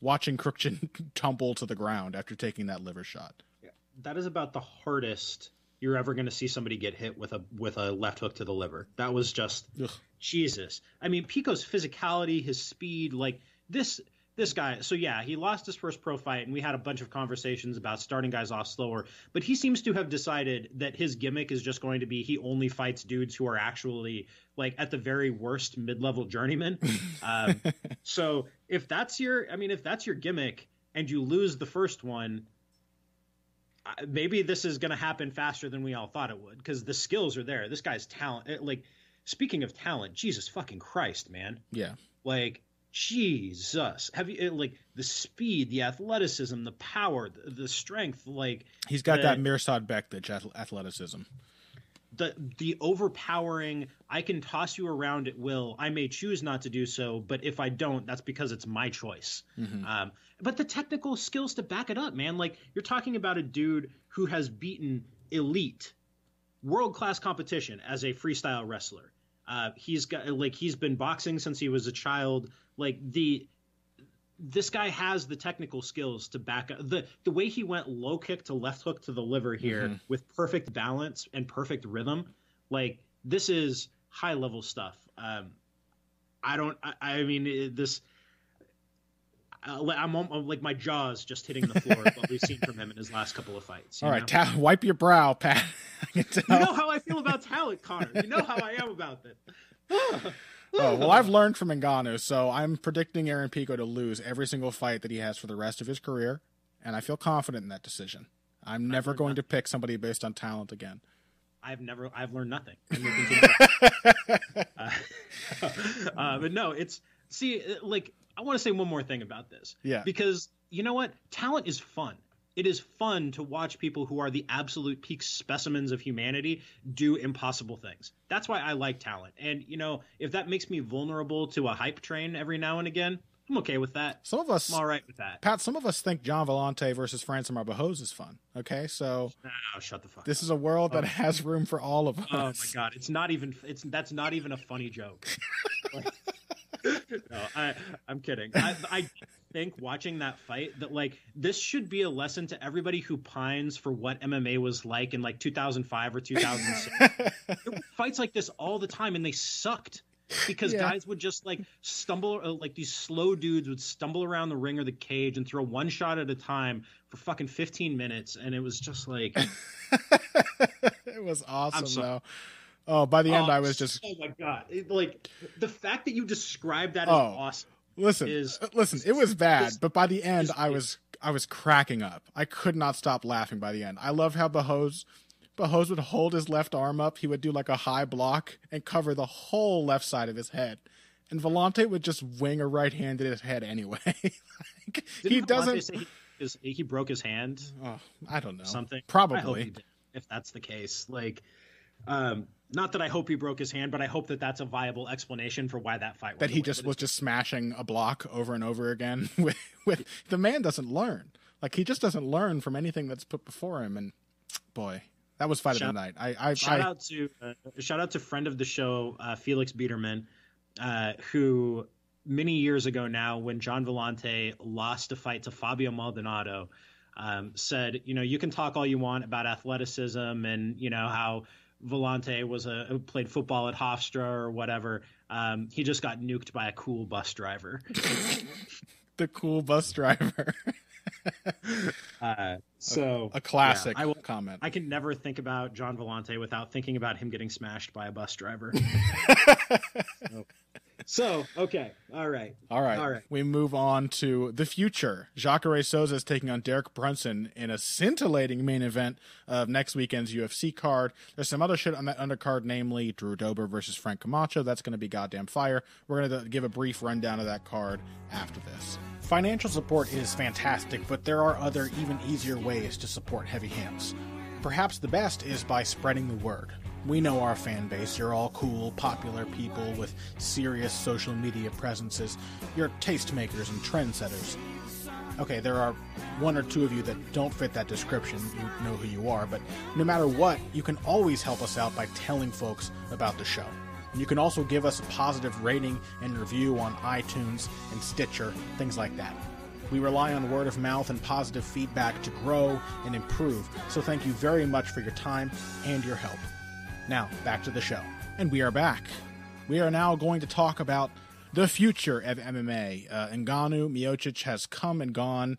watching Cruikshank (laughs) tumble to the ground after taking that liver shot. that is about the hardest you're ever going to see somebody get hit with a with a left hook to the liver. That was just Ugh. Jesus. I mean, Pico's physicality, his speed, like this this guy. So yeah, he lost his first pro fight, and we had a bunch of conversations about starting guys off slower. But he seems to have decided that his gimmick is just going to be he only fights dudes who are actually like at the very worst mid level journeyman. (laughs) um, so if that's your, I mean, if that's your gimmick, and you lose the first one, maybe this is going to happen faster than we all thought it would because the skills are there. This guy's talent. Like, speaking of talent, Jesus fucking Christ, man. Yeah. Like, Jesus. Have you, like, the speed, the athleticism, the power, the, the strength, like, He's got The- that Mirsad Bektic ath- athleticism. the the overpowering i can toss you around at will i may choose not to do so but if i don't that's because it's my choice Mhm. um, but the technical skills to back it up man like you're talking about a dude who has beaten elite world class competition as a freestyle wrestler uh, he's got like he's been boxing since he was a child like the this guy has the technical skills to back up the the way he went low kick to left hook to the liver here Mhm. with perfect balance and perfect rhythm like this is high level stuff um i don't i, I mean it- this uh, I'm, I'm like my jaws just hitting the floor what we've seen from him in his last couple of fights. All right, know? ta- wipe your brow, Pat. (laughs) I can tell. you know how I feel about talent, Connor. You know how I am about that. (laughs) oh, well, I've learned from Ngannou, so I'm predicting Aaron Pico to lose every single fight that he has for the rest of his career, and I feel confident in that decision. I'm never going to pick somebody based on talent again. I've never, I've learned nothing. And we'll continue. uh, (laughs) uh, but no, it's see, uh, like I want to say one more thing about this. Yeah. Because you know what, talent is fun. It is fun to watch people who are the absolute peak specimens of humanity do impossible things. That's why I like talent. And you know, if that makes me vulnerable to a hype train every now and again, I'm okay with that. Some of us, I'm all right with that. Pat, some of us think Gian Villante versus Francimar Barroso is fun. Okay, so Oh, shut the fuck. this up. is a world that oh. has room for all of us. Oh my god, it's not even it's that's not even a funny joke. (laughs) no, I I'm kidding. I, I think watching that fight that like this should be a lesson to everybody who pines for what MMA was like in like 2005 or 2006. (laughs) fights like this all the time and they sucked because yeah. guys would just like stumble uh, like these slow dudes would stumble around the ring or the cage and throw one shot at a time for fucking 15 minutes and it was just like (laughs) it was awesome though oh by the end oh, i was just oh my god it, like the fact that you described that as oh, awesome listen is, uh, listen it was bad is, but by the end i was i was cracking up i could not stop laughing by the end i love how the hose would hold his left arm up. He would do like a high block and cover the whole left side of his head. And Villante would just wing a right hand at his head anyway. (laughs) like, he doesn't. Say he, he, broke his hand. Oh, I don't know. Something. Probably. if that's the case, like, um, not that I hope he broke his hand, but I hope that that's a viable explanation for why that fight. That he just was just smashing a block over and over again. (laughs) With, with the man doesn't learn. Like he just doesn't learn from anything that's put before him. And boy, that was fight shout, of the night. I, I shout I, out to uh, shout out to friend of the show uh, Felix Biederman, uh, who many years ago now, when Gian Villante lost a fight to Fabio Maldonado, um, said, you know, you can talk all you want about athleticism and you know how Villante was a played football at Hofstra or whatever. Um, he just got nuked by a cool bus driver. (laughs) the cool bus driver. (laughs) uh, so a, a classic yeah, I will, comment. I can never think about Gian Villante without thinking about him getting smashed by a bus driver. (laughs) so, so, okay, all right, all right, all right. We move on to the future. Jacare Souza is taking on Derek Brunson in a scintillating main event of next weekend's UFC card. There's some other shit on that undercard, namely Drew Dober versus Frank Camacho. That's going to be goddamn fire. We're going to give a brief rundown of that card after this. Financial support is fantastic, but there are other, even easier ways to support Heavy Hands. Perhaps the best is by spreading the word. We know our fan base. You're all cool, popular people with serious social media presences. You're tastemakers and trendsetters. Okay, there are one or two of you that don't fit that description. You know who you are, but no matter what, you can always help us out by telling folks about the show. You can also give us a positive rating and review on iTunes and Stitcher, things like that. We rely on word of mouth and positive feedback to grow and improve, so thank you very much for your time and your help. Now, back to the show. And we are back. We are now going to talk about the future of MMA. Uh, Ngannou, Miocic has come and gone.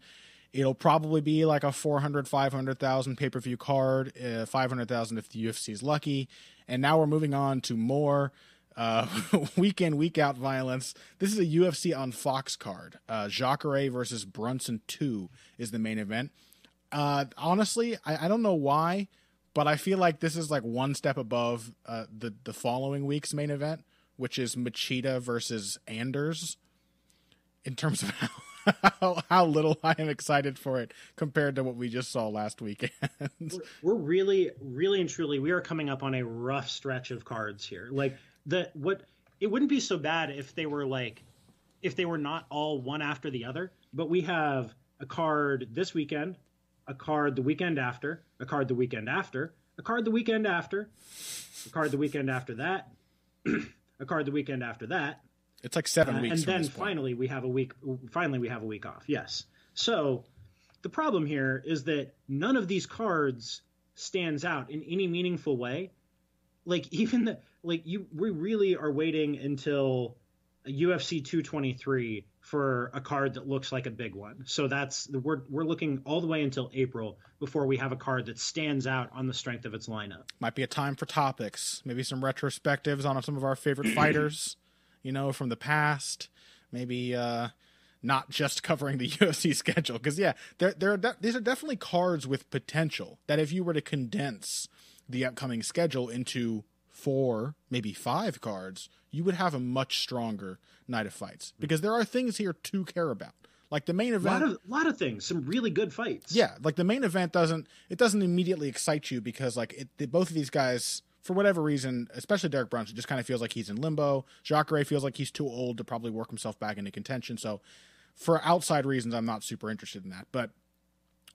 It'll probably be like a 400, 500,000 pay per view card, uh, 500,000 if the UFC is lucky. And now we're moving on to more uh, (laughs) week in, week out violence. This is a UFC on Fox card. Uh, Jacare versus Brunson 2 is the main event. Uh, honestly, I, I don't know why, but I feel like this is like one step above uh, the, the following week's main event, which is Machida versus Anders in terms of how (laughs) how, how little I am excited for it compared to what we just saw last weekend. we're, we're really, really and truly, we are coming up on a rough stretch of cards here. Like the what, it wouldn't be so bad if they were like, if they were not all one after the other. But we have a card this weekend, a card the weekend after, a card the weekend after, a card the weekend after, a card the weekend after that, (clears throat) a card the weekend after that, it's like seven uh, weeks, and then finally we have a week. Finally, we have a week off. Yes. So the problem here is that none of these cards stands out in any meaningful way. Like (laughs) even the like you, we really are waiting until UFC 223 for a card that looks like a big one. So that's we're we're looking all the way until April before we have a card that stands out on the strength of its lineup. Might be a time for topics, maybe some retrospectives on some of our favorite (clears throat) fighters you know, from the past. Maybe uh, not just (laughs) covering the (laughs) UFC schedule, because yeah, there there de- these are definitely cards with potential. That if you were to condense the upcoming schedule into four, maybe five cards, you would have a much stronger night of fights because there are things here to care about. Like the main event, a lot of, lot of things, some really good fights. Yeah, like the main event doesn't it doesn't immediately excite you because like it, both of these guys for whatever reason, especially Derek Brunson, just kind of feels like he's in limbo. Jacare feels like he's too old to probably work himself back into contention. So, for outside reasons, I'm not super interested in that. But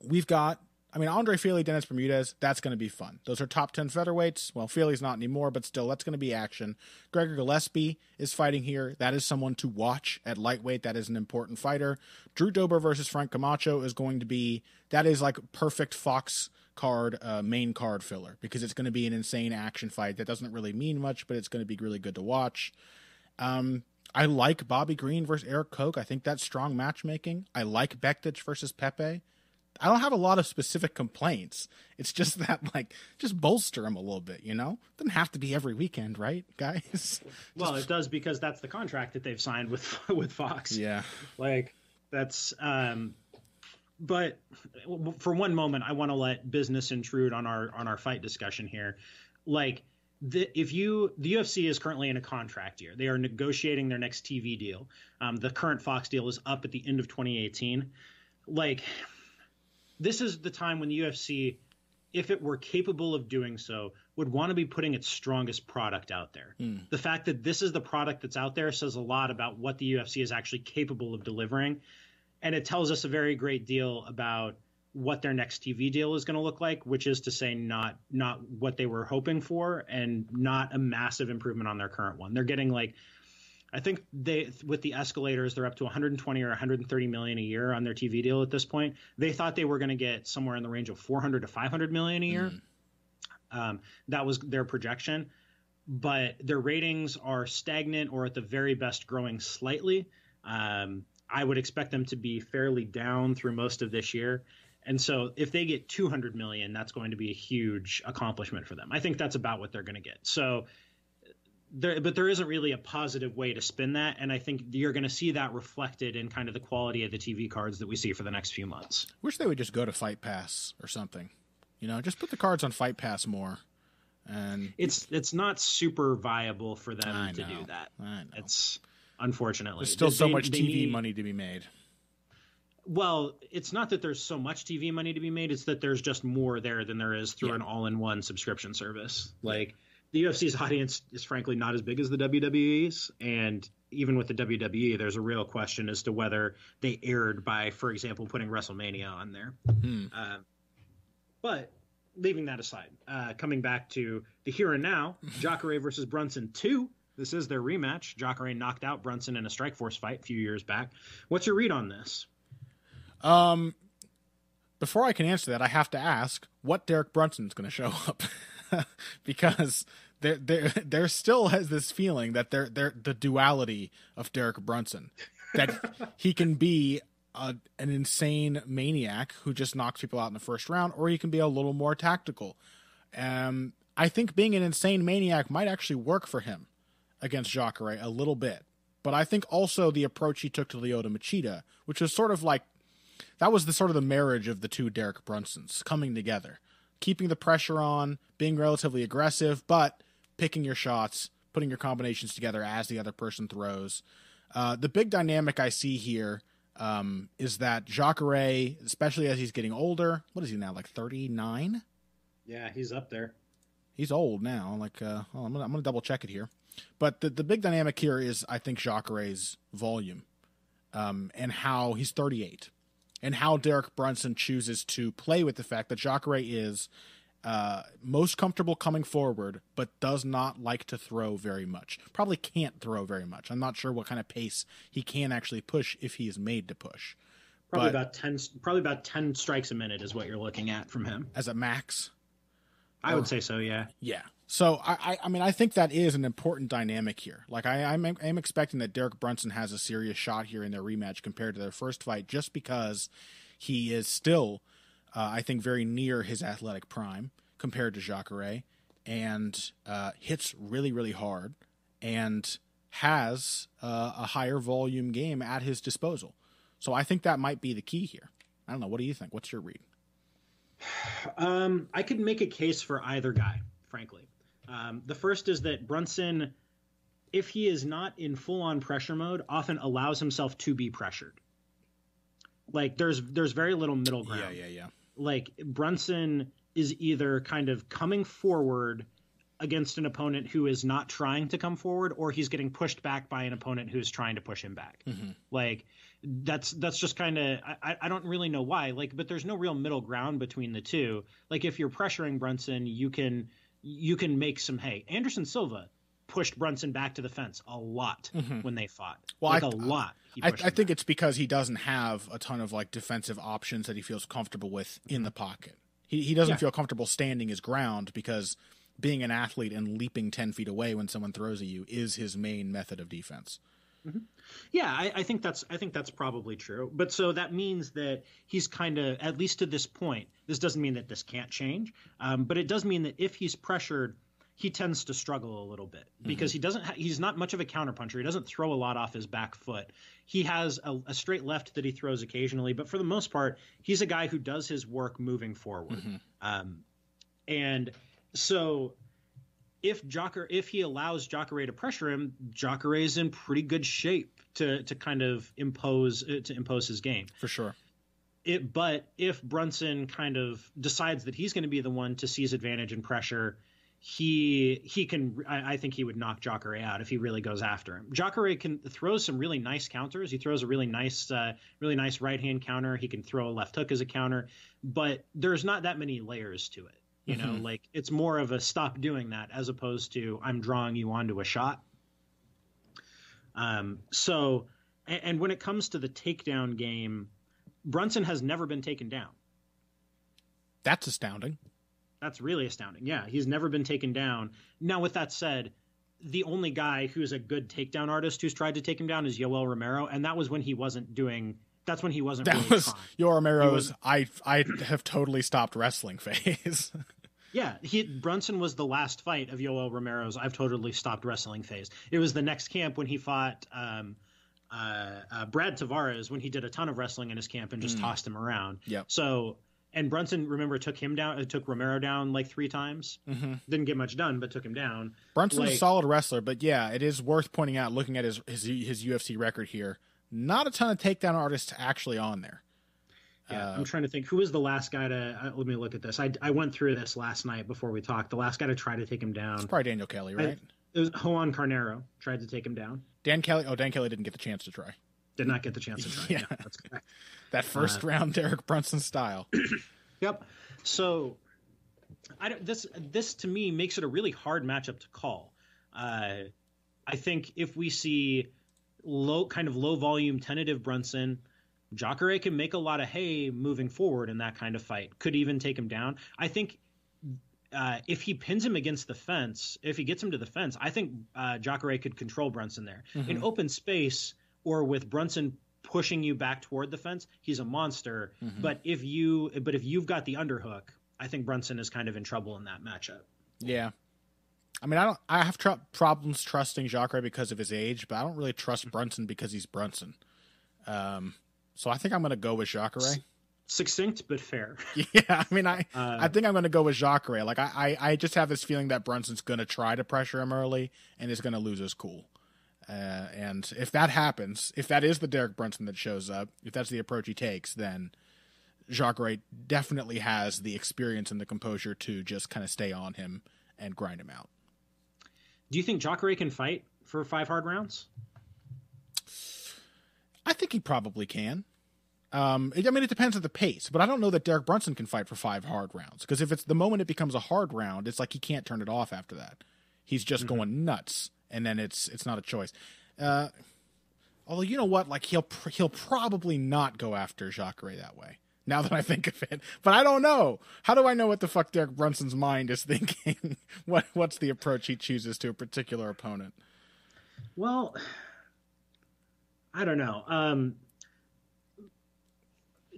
we've got I mean, Andre Fili, Dennis Bermudez, that's going to be fun. Those are top 10 featherweights. Well, Fili's not anymore, but still, that's going to be action. Gregor Gillespie is fighting here. That is someone to watch at lightweight. That is an important fighter. Drew Dober versus Frank Camacho is going to be, that is like perfect Fox card, uh, main card filler because it's going to be an insane action fight that doesn't really mean much, but it's going to be really good to watch. Um, I like Bobby Green versus Erik Koch. I think that's strong matchmaking. I like Bektic versus Pepe. I don't have a lot of specific complaints. It's just (laughs) that like just bolster them a little bit, you know? Doesn't have to be every weekend, right, (laughs) guys? Well, it does because that's the contract that they've signed with (laughs) with Fox. Yeah. Like that's um but for one moment I want to let business intrude on our on our fight discussion here. Like the, if you the UFC is currently in a contract year, they are negotiating their next TV deal. Um, the current Fox deal is up at the end of 2018. Like this is the time when the UFC, if it were capable of doing so, would want to be putting its strongest product out there. Mm. The fact that this is the product that's out there says a lot about what the UFC is actually capable of delivering. And it tells us a very great deal about what their next TV deal is going to look like, which is to say not not what they were hoping for and not a massive improvement on their current one. They're getting like I think they with the escalators they're up to 120 or 130 million a year on their TV deal at this point. They thought they were going to get somewhere in the range of 400 to 500 million a year. Mm. Um, that was their projection, but their ratings are stagnant or at the very best growing slightly. Um, I would expect them to be fairly down through most of this year. And so if they get 200 million, that's going to be a huge accomplishment for them. I think that's about what they're going to get. So there, but there isn't really a positive way to spin that, and I think you're going to see that reflected in kind of the quality of the TV cards that we see for the next few months. Wish they would just go to Fight Pass or something. You know, just put the cards on Fight Pass more. And it's it's not super viable for them to do that. It's unfortunately there's still they, so much TV need, money to be made. Well, it's not that there's so much TV money to be made; it's that there's just more there than there is through yeah. an all-in-one subscription service. Like the UFC's audience is frankly not as big as the WWE's, and even with the WWE, there's a real question as to whether they erred by, for example, putting WrestleMania on there. Hmm. Uh, but leaving that aside, uh, coming back to the here and now, (laughs) Jacare versus Brunson two. This is their rematch. Jacare knocked out Brunson in a Strikeforce fight a few years back. What's your read on this? Um, before I can answer that, I have to ask what Derek Brunson's going to show up. (laughs) because there there (laughs) there still has this feeling that there there the duality of Derek Brunson that (laughs) he can be a, an insane maniac who just knocks people out in the first round, or he can be a little more tactical. Um, I think being an insane maniac might actually work for him against Jacare a little bit. But I think also the approach he took to Lyoto Machida, which was sort of like that was the sort of the marriage of the two Derek Brunsons coming together keeping the pressure on, being relatively aggressive, but picking your shots, putting your combinations together as the other person throws. Uh, the big dynamic I see here um, is that Jacare, especially as he's getting older, what is he now, like 39? Yeah, he's up there. He's old now. Like, uh, oh, I'm gonna, I'm gonna double check it here. But the the big dynamic here is, I think, Jacare's volume, um, and how he's 38 and how Derek Brunson chooses to play with the fact that Jacare is uh, most comfortable coming forward, but does not like to throw very much. Probably can't throw very much. I'm not sure what kind of pace he can actually push if he is made to push. Probably but, about ten. Probably about ten strikes a minute is what you're looking at from him as a max. I would say so. Yeah. Yeah. So I, I mean, I think that is an important dynamic here. Like I, I'm, I'm expecting that Derek Brunson has a serious shot here in their rematch compared to their first fight, just because he is still, uh, I think, very near his athletic prime compared to Jacare, and uh, hits really, really hard, and has uh, a higher volume game at his disposal. So I think that might be the key here. I don't know. What do you think? What's your read? Um, I could make a case for either guy, frankly. Um, the first is that Brunson, if he is not in full on pressure mode, often allows himself to be pressured. Like there's there's very little middle ground. Yeah, yeah, yeah. Like Brunson is either kind of coming forward against an opponent who is not trying to come forward or he's getting pushed back by an opponent who's trying to push him back. Mhm. like that's that's just kind of I, I don't really know why. Like but there's no real middle ground between the two. Like if you're pressuring brunson you can you can make some hay. Anderson silva pushed brunson back to the fence a lot Mhm. when they fought Well, like I- a lot I, I think back. it's because he doesn't have a ton of like defensive options that he feels comfortable with in the pocket. He he doesn't Yeah. feel comfortable standing his ground because being an athlete and leaping ten feet away when someone throws at you is his main method of defense. Yeah, I, I think that's I think that's probably true. But so that means that he's kind of at least to this point. This doesn't mean that this can't change, um, but it does mean that if he's pressured, he tends to struggle a little bit because he doesn't. Ha- he's not much of a counterpuncher. He doesn't throw a lot off his back foot. He has a, a straight left that he throws occasionally, but for the most part, he's a guy who does his work moving forward. Um, and so if Jocker if he allows Jacare to pressure him, Jacare is in pretty good shape to to kind of impose uh, to impose his game. For sure. It, but if Brunson kind of decides that he's going to be the one to seize advantage and pressure, he he can. I, I think he would knock Jacare out if he really goes after him. Jacare can throw some really nice counters. He throws a really nice, uh, really nice right hand counter. He can throw a left hook as a counter, but there's not that many layers to it. You know, Mhm. like it's more of a stop doing that as opposed to I'm drawing you onto a shot. Um, so, and, and when it comes to the takedown game, Brunson has never been taken down. That's astounding. That's really astounding. Yeah, he's never been taken down. Now, with that said, the only guy who's a good takedown artist who's tried to take him down is Yoel Romero, and that was when he wasn't doing. That's when he wasn't. That really was trying. He Romero's I I have totally stopped wrestling phase. (laughs) Yeah, he Brunson was the last fight of Yoel Romero's. I've totally stopped wrestling phase. It was the next camp when he fought um, uh, uh, Brad Tavares when he did a ton of wrestling in his camp and just Mm. tossed him around. Yep. So and Brunson remember took him down. It took Romero down like three times. mm-hmm. Didn't get much done, but took him down. Brunson's a solid wrestler, but yeah, it is worth pointing out looking at his his his UFC record here. Not a ton of takedown artists actually on there. Yeah, Uh, I'm trying to think who was the last guy to. Uh, let me look at this. I, I went through this last night before we talked. The last guy to try to take him down. It's probably Daniel Kelly, right? It was Roan Carneiro tried to take him down. Dan Kelly. Oh, Dan Kelly didn't get the chance to try Did not get the chance to try. (laughs) Yeah. yeah that's correct. That first Uh, round Derek Brunson style. (clears throat) Yep. So, I don't, this this to me makes it a really hard matchup to call. Uh, I think if we see low, kind of low volume, tentative Brunson, Jacare can make a lot of hay moving forward in that kind of fight. Could even take him down. I think. Uh, if he pins him against the fence, if he gets him to the fence, I think uh, Jacare could control Brunson there. In Mhm. open space or with Brunson pushing you back toward the fence, he's a monster. Mhm. But if you but if you've got the underhook, I think Brunson is kind of in trouble in that matchup. Yeah. I mean, I don't. I have tr- problems trusting Jacare because of his age, but I don't really Mm-hmm. trust Brunson because he's Brunson. Um, so I think I'm going to go with Jacare. Succinct but fair. (laughs) Yeah, I mean, I Uh, I think I'm going to go with Jacare. Like, I, I, I just have this feeling that Brunson's going to try to pressure him early and is going to lose his cool. Uh, and if that happens, if that is the Derek Brunson that shows up, if that's the approach he takes, then Jacare definitely has the experience and the composure to just kind of stay on him and grind him out. Do you think Jacare can fight for five hard rounds? I think he probably can. Um, it- I mean, it depends on the pace, but I don't know that Derek Brunson can fight for five hard rounds because if it's the moment it becomes a hard round, it's like he can't turn it off after that. He's just Mm-hmm. going nuts, and then it's it's not a choice. Uh, although you know what, like he'll pr- he'll probably not go after Jacare that way. Now that I think of it, but I don't know. How do I know what the fuck Derek Brunson's mind is (laughs) thinking? what what's the approach he chooses to a particular opponent? Well, I don't know. Um,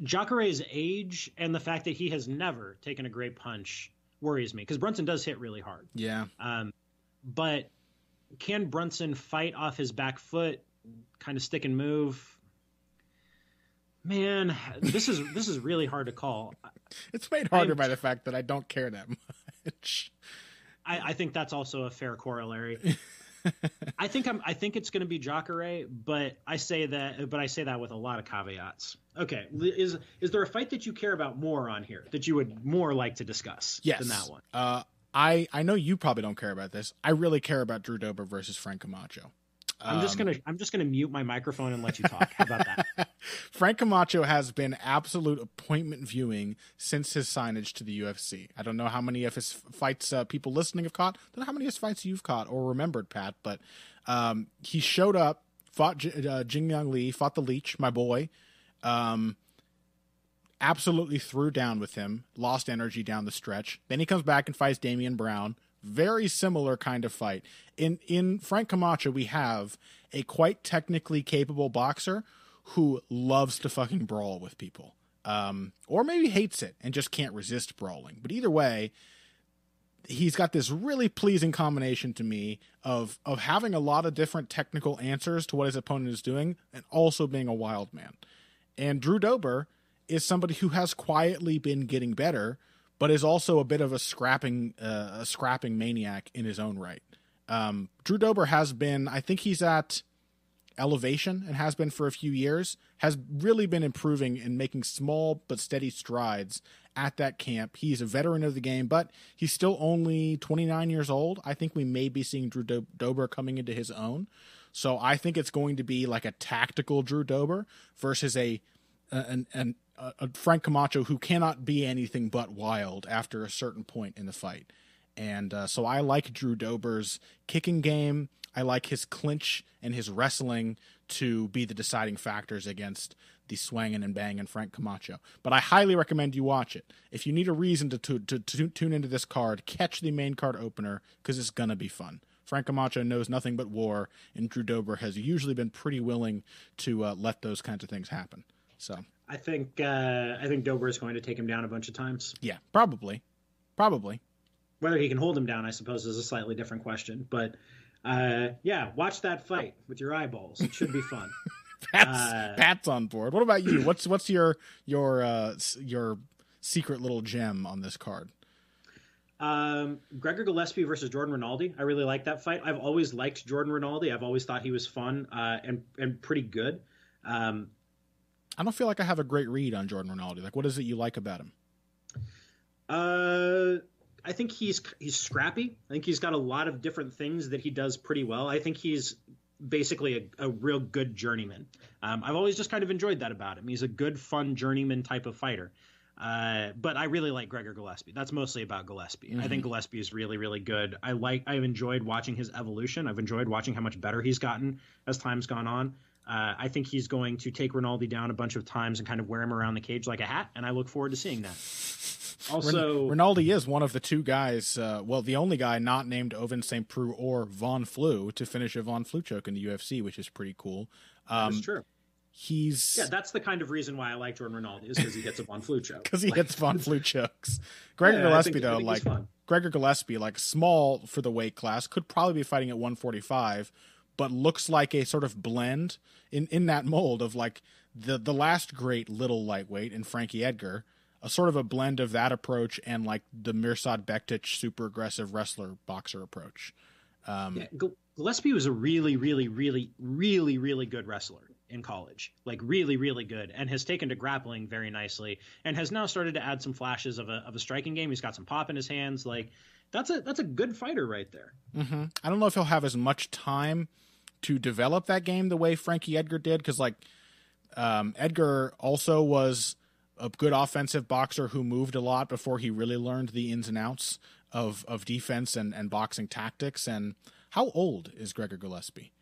Jacare's age and the fact that he has never taken a great punch worries me because Brunson does hit really hard. Yeah, Um, but can Brunson fight off his back foot, kind of stick and move? Man, this is this is really hard to call. it's made harder I'm- by the fact that I don't care that much. I, I think that's also a fair corollary. (laughs) I think I'm. I think it's going to be Jacare, but I say that. But I say that with a lot of caveats. Okay, is is there a fight that you care about more on here that you would more like to discuss Yes. than that one? Uh, I I know you probably don't care about this. I really care about Drew Dober versus Frank Camacho. I'm just Um, gonna I'm just gonna mute my microphone and let you talk. How about that? (laughs) Frank Camacho has been absolute appointment viewing since his signage to the UFC. I don't know how many of his fights uh, people listening have caught. I don't know how many of his fights you've caught or remembered, Pat. But um, he showed up, fought J- uh, Jing Young Lee, fought the Leech, my boy. Um, absolutely threw down with him, lost energy down the stretch. Then he comes back and fights Damian Brown. Very similar kind of fight. In in Frank Camacho, we have a quite technically capable boxer who loves to fucking brawl with people. Um, or maybe hates it and just can't resist brawling. But either way, he's got this really pleasing combination to me of of having a lot of different technical answers to what his opponent is doing and also being a wild man. And Drew Dober is somebody who has quietly been getting better, but is also a bit of a scrapping uh, a scrapping maniac in his own right. Um, Drew Dober has been, I think he's at elevation and has been for a few years, has really been improving and making small but steady strides at that camp. He's a veteran of the game, but he's still only 29 years old. I think we may be seeing Drew Do- Dober coming into his own. So I think it's going to be like a tactical Drew Dober versus a an, an Frank Camacho who cannot be anything but wild after a certain point in the fight. And uh, so I like Drew Dober's kicking game. I like his clinch and his wrestling to be the deciding factors against the swanging and banging Frank Camacho. But I highly recommend you watch it. If you need a reason to, to, to, to tune into this card, catch the main card opener because it's going to be fun. Frank Camacho knows nothing but war, and Drew Dober has usually been pretty willing to uh, let those kinds of things happen. So, I think uh, I think Dober is going to take him down a bunch of times. yeah, probably. Probably. Whether he can hold him down, I suppose, is a slightly different question. But uh, yeah, watch that fight with your eyeballs. It should be fun. (laughs) Pat's, Uh, Pat's on board. What about you? What's what's your your uh, your secret little gem on this card? Um, Gregor Gillespie versus Jordan Rinaldi. I really like that fight. I've always liked Jordan Rinaldi. I've always thought he was fun uh, and and pretty good. Um, I don't feel like I have a great read on Jordan Rinaldi. Like, what is it you like about him? uh, I think he's he's scrappy. I think he's got a lot of different things that he does pretty well. I think he's basically a, a real good journeyman. Um, I've always just kind of enjoyed that about him. He's a good, fun journeyman type of fighter. Uh, but I really like Gregor Gillespie. That's mostly about Gillespie. I think Gillespie is really, really good. I like. I've enjoyed watching his evolution. I've enjoyed watching how much better he's gotten as time's gone on. Uh, I think he's going to take Rinaldi down a bunch of times and kind of wear him around the cage like a hat, and I look forward to seeing that. Also, Rinaldi is one of the two guys, uh, well, the only guy not named Ovince St. Preux or Von Flue to finish a Von Flue choke in the UFC, which is pretty cool. Um, that's true. he's Yeah, that's the kind of reason why I like Jordan Rinaldi is because he gets a Von Flue choke. (laughs) because he Like, hits Von Flue chokes. (laughs) Gregor yeah, Gillespie, think- though, like. Gregor Gillespie, like small for the weight class, could probably be fighting at 145, but looks like a sort of blend in in that mold of like the the last great little lightweight in Frankie Edgar, a sort of a blend of that approach and like the Mirsad Bektic super aggressive wrestler boxer approach. Um, Yeah, Gillespie was a really, really, really, really, really good wrestler in college. Like really, really good, and has taken to grappling very nicely, and has now started to add some flashes of a of a striking game. He's got some pop in his hands. Like that's a that's a good fighter right there. hmm I don't know if he'll have as much time to develop that game the way Frankie Edgar did, because like um, Edgar also was a good offensive boxer who moved a lot before he really learned the ins and outs of of defense and and boxing tactics. And how old is Gregor Gillespie?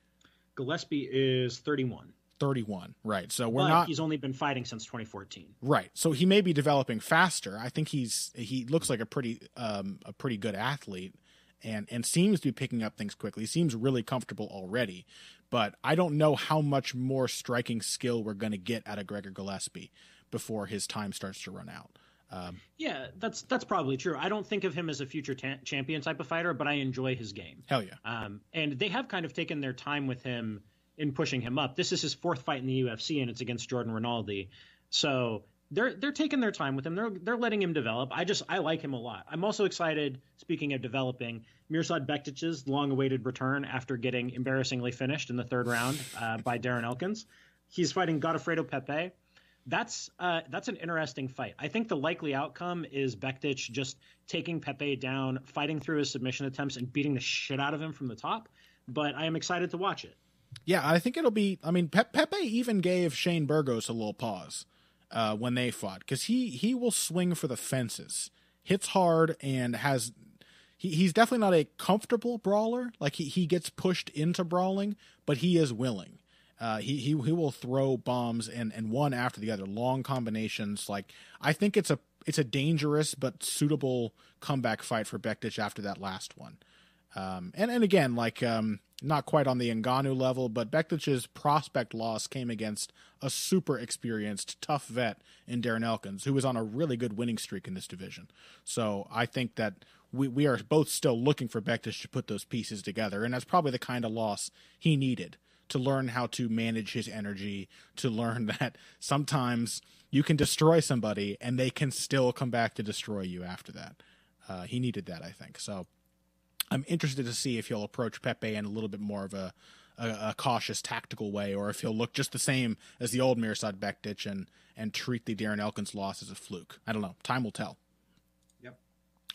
Gillespie is 31. 31, right? So we're but not he's only been fighting since 2014. Right. So he may be developing faster. I think he's he looks like a pretty um a pretty good athlete and and seems to be picking up things quickly. Seems really comfortable already. But I don't know how much more striking skill we're going to get out of Gregor Gillespie before his time starts to run out. Um, Yeah, that's that's probably true. I don't think of him as a future ta- champion type of fighter, but I enjoy his game. hell yeah. Um, and they have kind of taken their time with him in pushing him up. This is his fourth fight in the UFC, and it's against Jordan Rinaldi. So they're they're taking their time with him. They're they're letting him develop. I just I like him a lot. I'm also excited. Speaking of developing, Mirsad Bektic's long-awaited return after getting embarrassingly finished in the third round uh, by Darren Elkins. He's fighting Godofredo Pepe. that's uh, that's an interesting fight. I think the likely outcome is Bektic just taking Pepe down, fighting through his submission attempts, and beating the shit out of him from the top. But I am excited to watch it. Yeah, I think it'll be. I mean, Pe- Pepe even gave Shane Burgos a little pause uh, when they fought because he he will swing for the fences, hits hard, and has. He, he's definitely not a comfortable brawler. Like he, he gets pushed into brawling, but he is willing. Uh, he, he he will throw bombs and, and one after the other, long combinations. Like I think it's a it's a dangerous but suitable comeback fight for Bektic after that last one. Um, and and again, like um, not quite on the Ngannou level, but Bektic's prospect loss came against a super experienced, tough vet in Darren Elkins, who was on a really good winning streak in this division. So I think that we, we are both still looking for Bektic to put those pieces together, and that's probably the kind of loss he needed to learn how to manage his energy, to learn (laughs) that sometimes you can destroy somebody and they can still come back to destroy you after that. Uh, he needed that, I think. So I'm interested to see if he'll approach Pepe in a little bit more of a, a, a cautious, tactical way, or if he'll look just the same as the old Mirsad Bektic and and treat the Darren Elkins loss as a fluke. I don't know. Time will tell. Yep.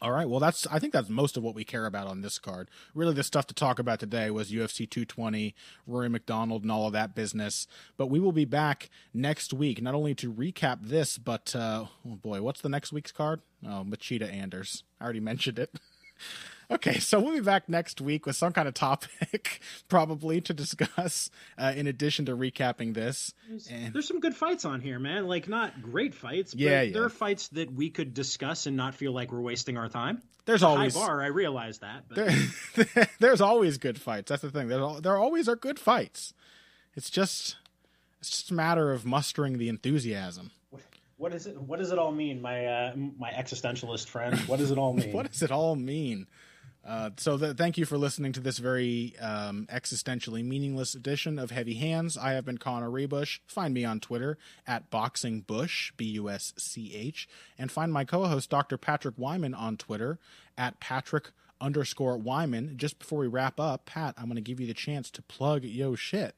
All right. Well, that's I think that's most of what we care about on this card. Really, the stuff to talk about today was UFC 220, Rory MacDonald, and all of that business. But we will be back next week, not only to recap this, but uh, oh boy, what's the next week's card? Oh, Machida Anders. I already (laughs) mentioned it. Okay, so we'll be back next week with some kind of topic, (laughs) probably to discuss. Uh, in addition to recapping this, there's, and... there's, some good fights on here, man. Like not great fights, but yeah, yeah. there are fights that we could discuss and not feel like we're wasting our time. There's always high bar. I realize that. But... There, (laughs) there's always good fights. That's the thing. There, there always are good fights. It's just, it's just a matter of mustering the enthusiasm. What is it? What does it all mean, my uh, my existentialist friend? What does it all (laughs) mean? what does it all mean? Uh, so the, thank you for listening to this very um, existentially meaningless edition of Heavy Hands. I have been Connor Ruebusch. Find me on Twitter at Boxing Busch, B U S C H, and find my co-host Dr. Patrick Wyman on Twitter at Patrick underscore Wyman. Just before we wrap up, Pat, I'm going to give you the chance to plug yo shit.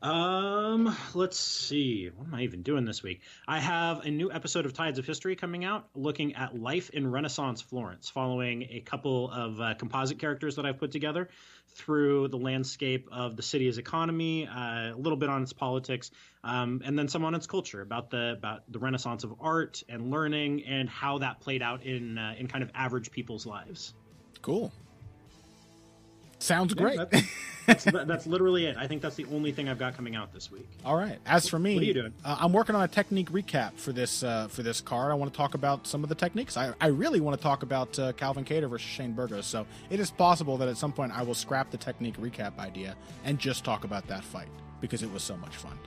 Um, let's see. What am I even doing this week? I have a new episode of Tides of History coming out, looking at life in Renaissance Florence, following a couple of uh, composite characters that I've put together through the landscape of the city's economy, uh, a little bit on its politics, um, and then some on its culture about the about the Renaissance of art and learning and how that played out in uh, in kind of average people's lives. Cool. Sounds yeah, great. That's, that's, (laughs) that's, literally it. I think that's the only thing I've got coming out this week. All right. As for me, what are you doing? Uh, I'm working on a technique recap for this uh, for this card. I want to talk about some of the techniques. I, I really want to talk about uh, Calvin Kattar versus Shane Burgos. So it is possible that at some point I will scrap the technique recap idea and just talk about that fight because it was so much fun.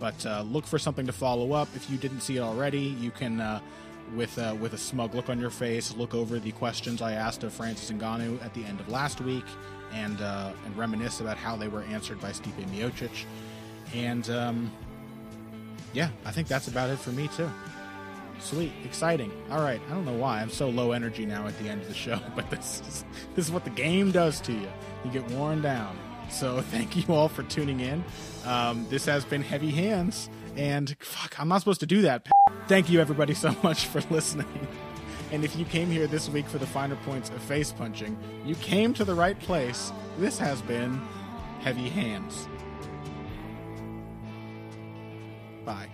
But uh, look for something to follow up. If you didn't see it already, you can uh, with uh, with a smug look on your face, look over the questions I asked of Francis Ngannou at the end of last week, and uh, and reminisce about how they were answered by Stipe Miocic. And um, yeah, I think that's about it for me too. Sweet, exciting. All right, I don't know why I'm so low energy now at the end of the show, (laughs) but this is, this is what the game does to you. You get worn down. So (laughs) thank you all for tuning in. Um, this has been Heavy Hands, and fuck, I'm not supposed to do that. Thank you everybody so (laughs) much for listening. And if you came here this week for the finer points of face punching, you came to the right place. This has been Heavy Hands. Bye.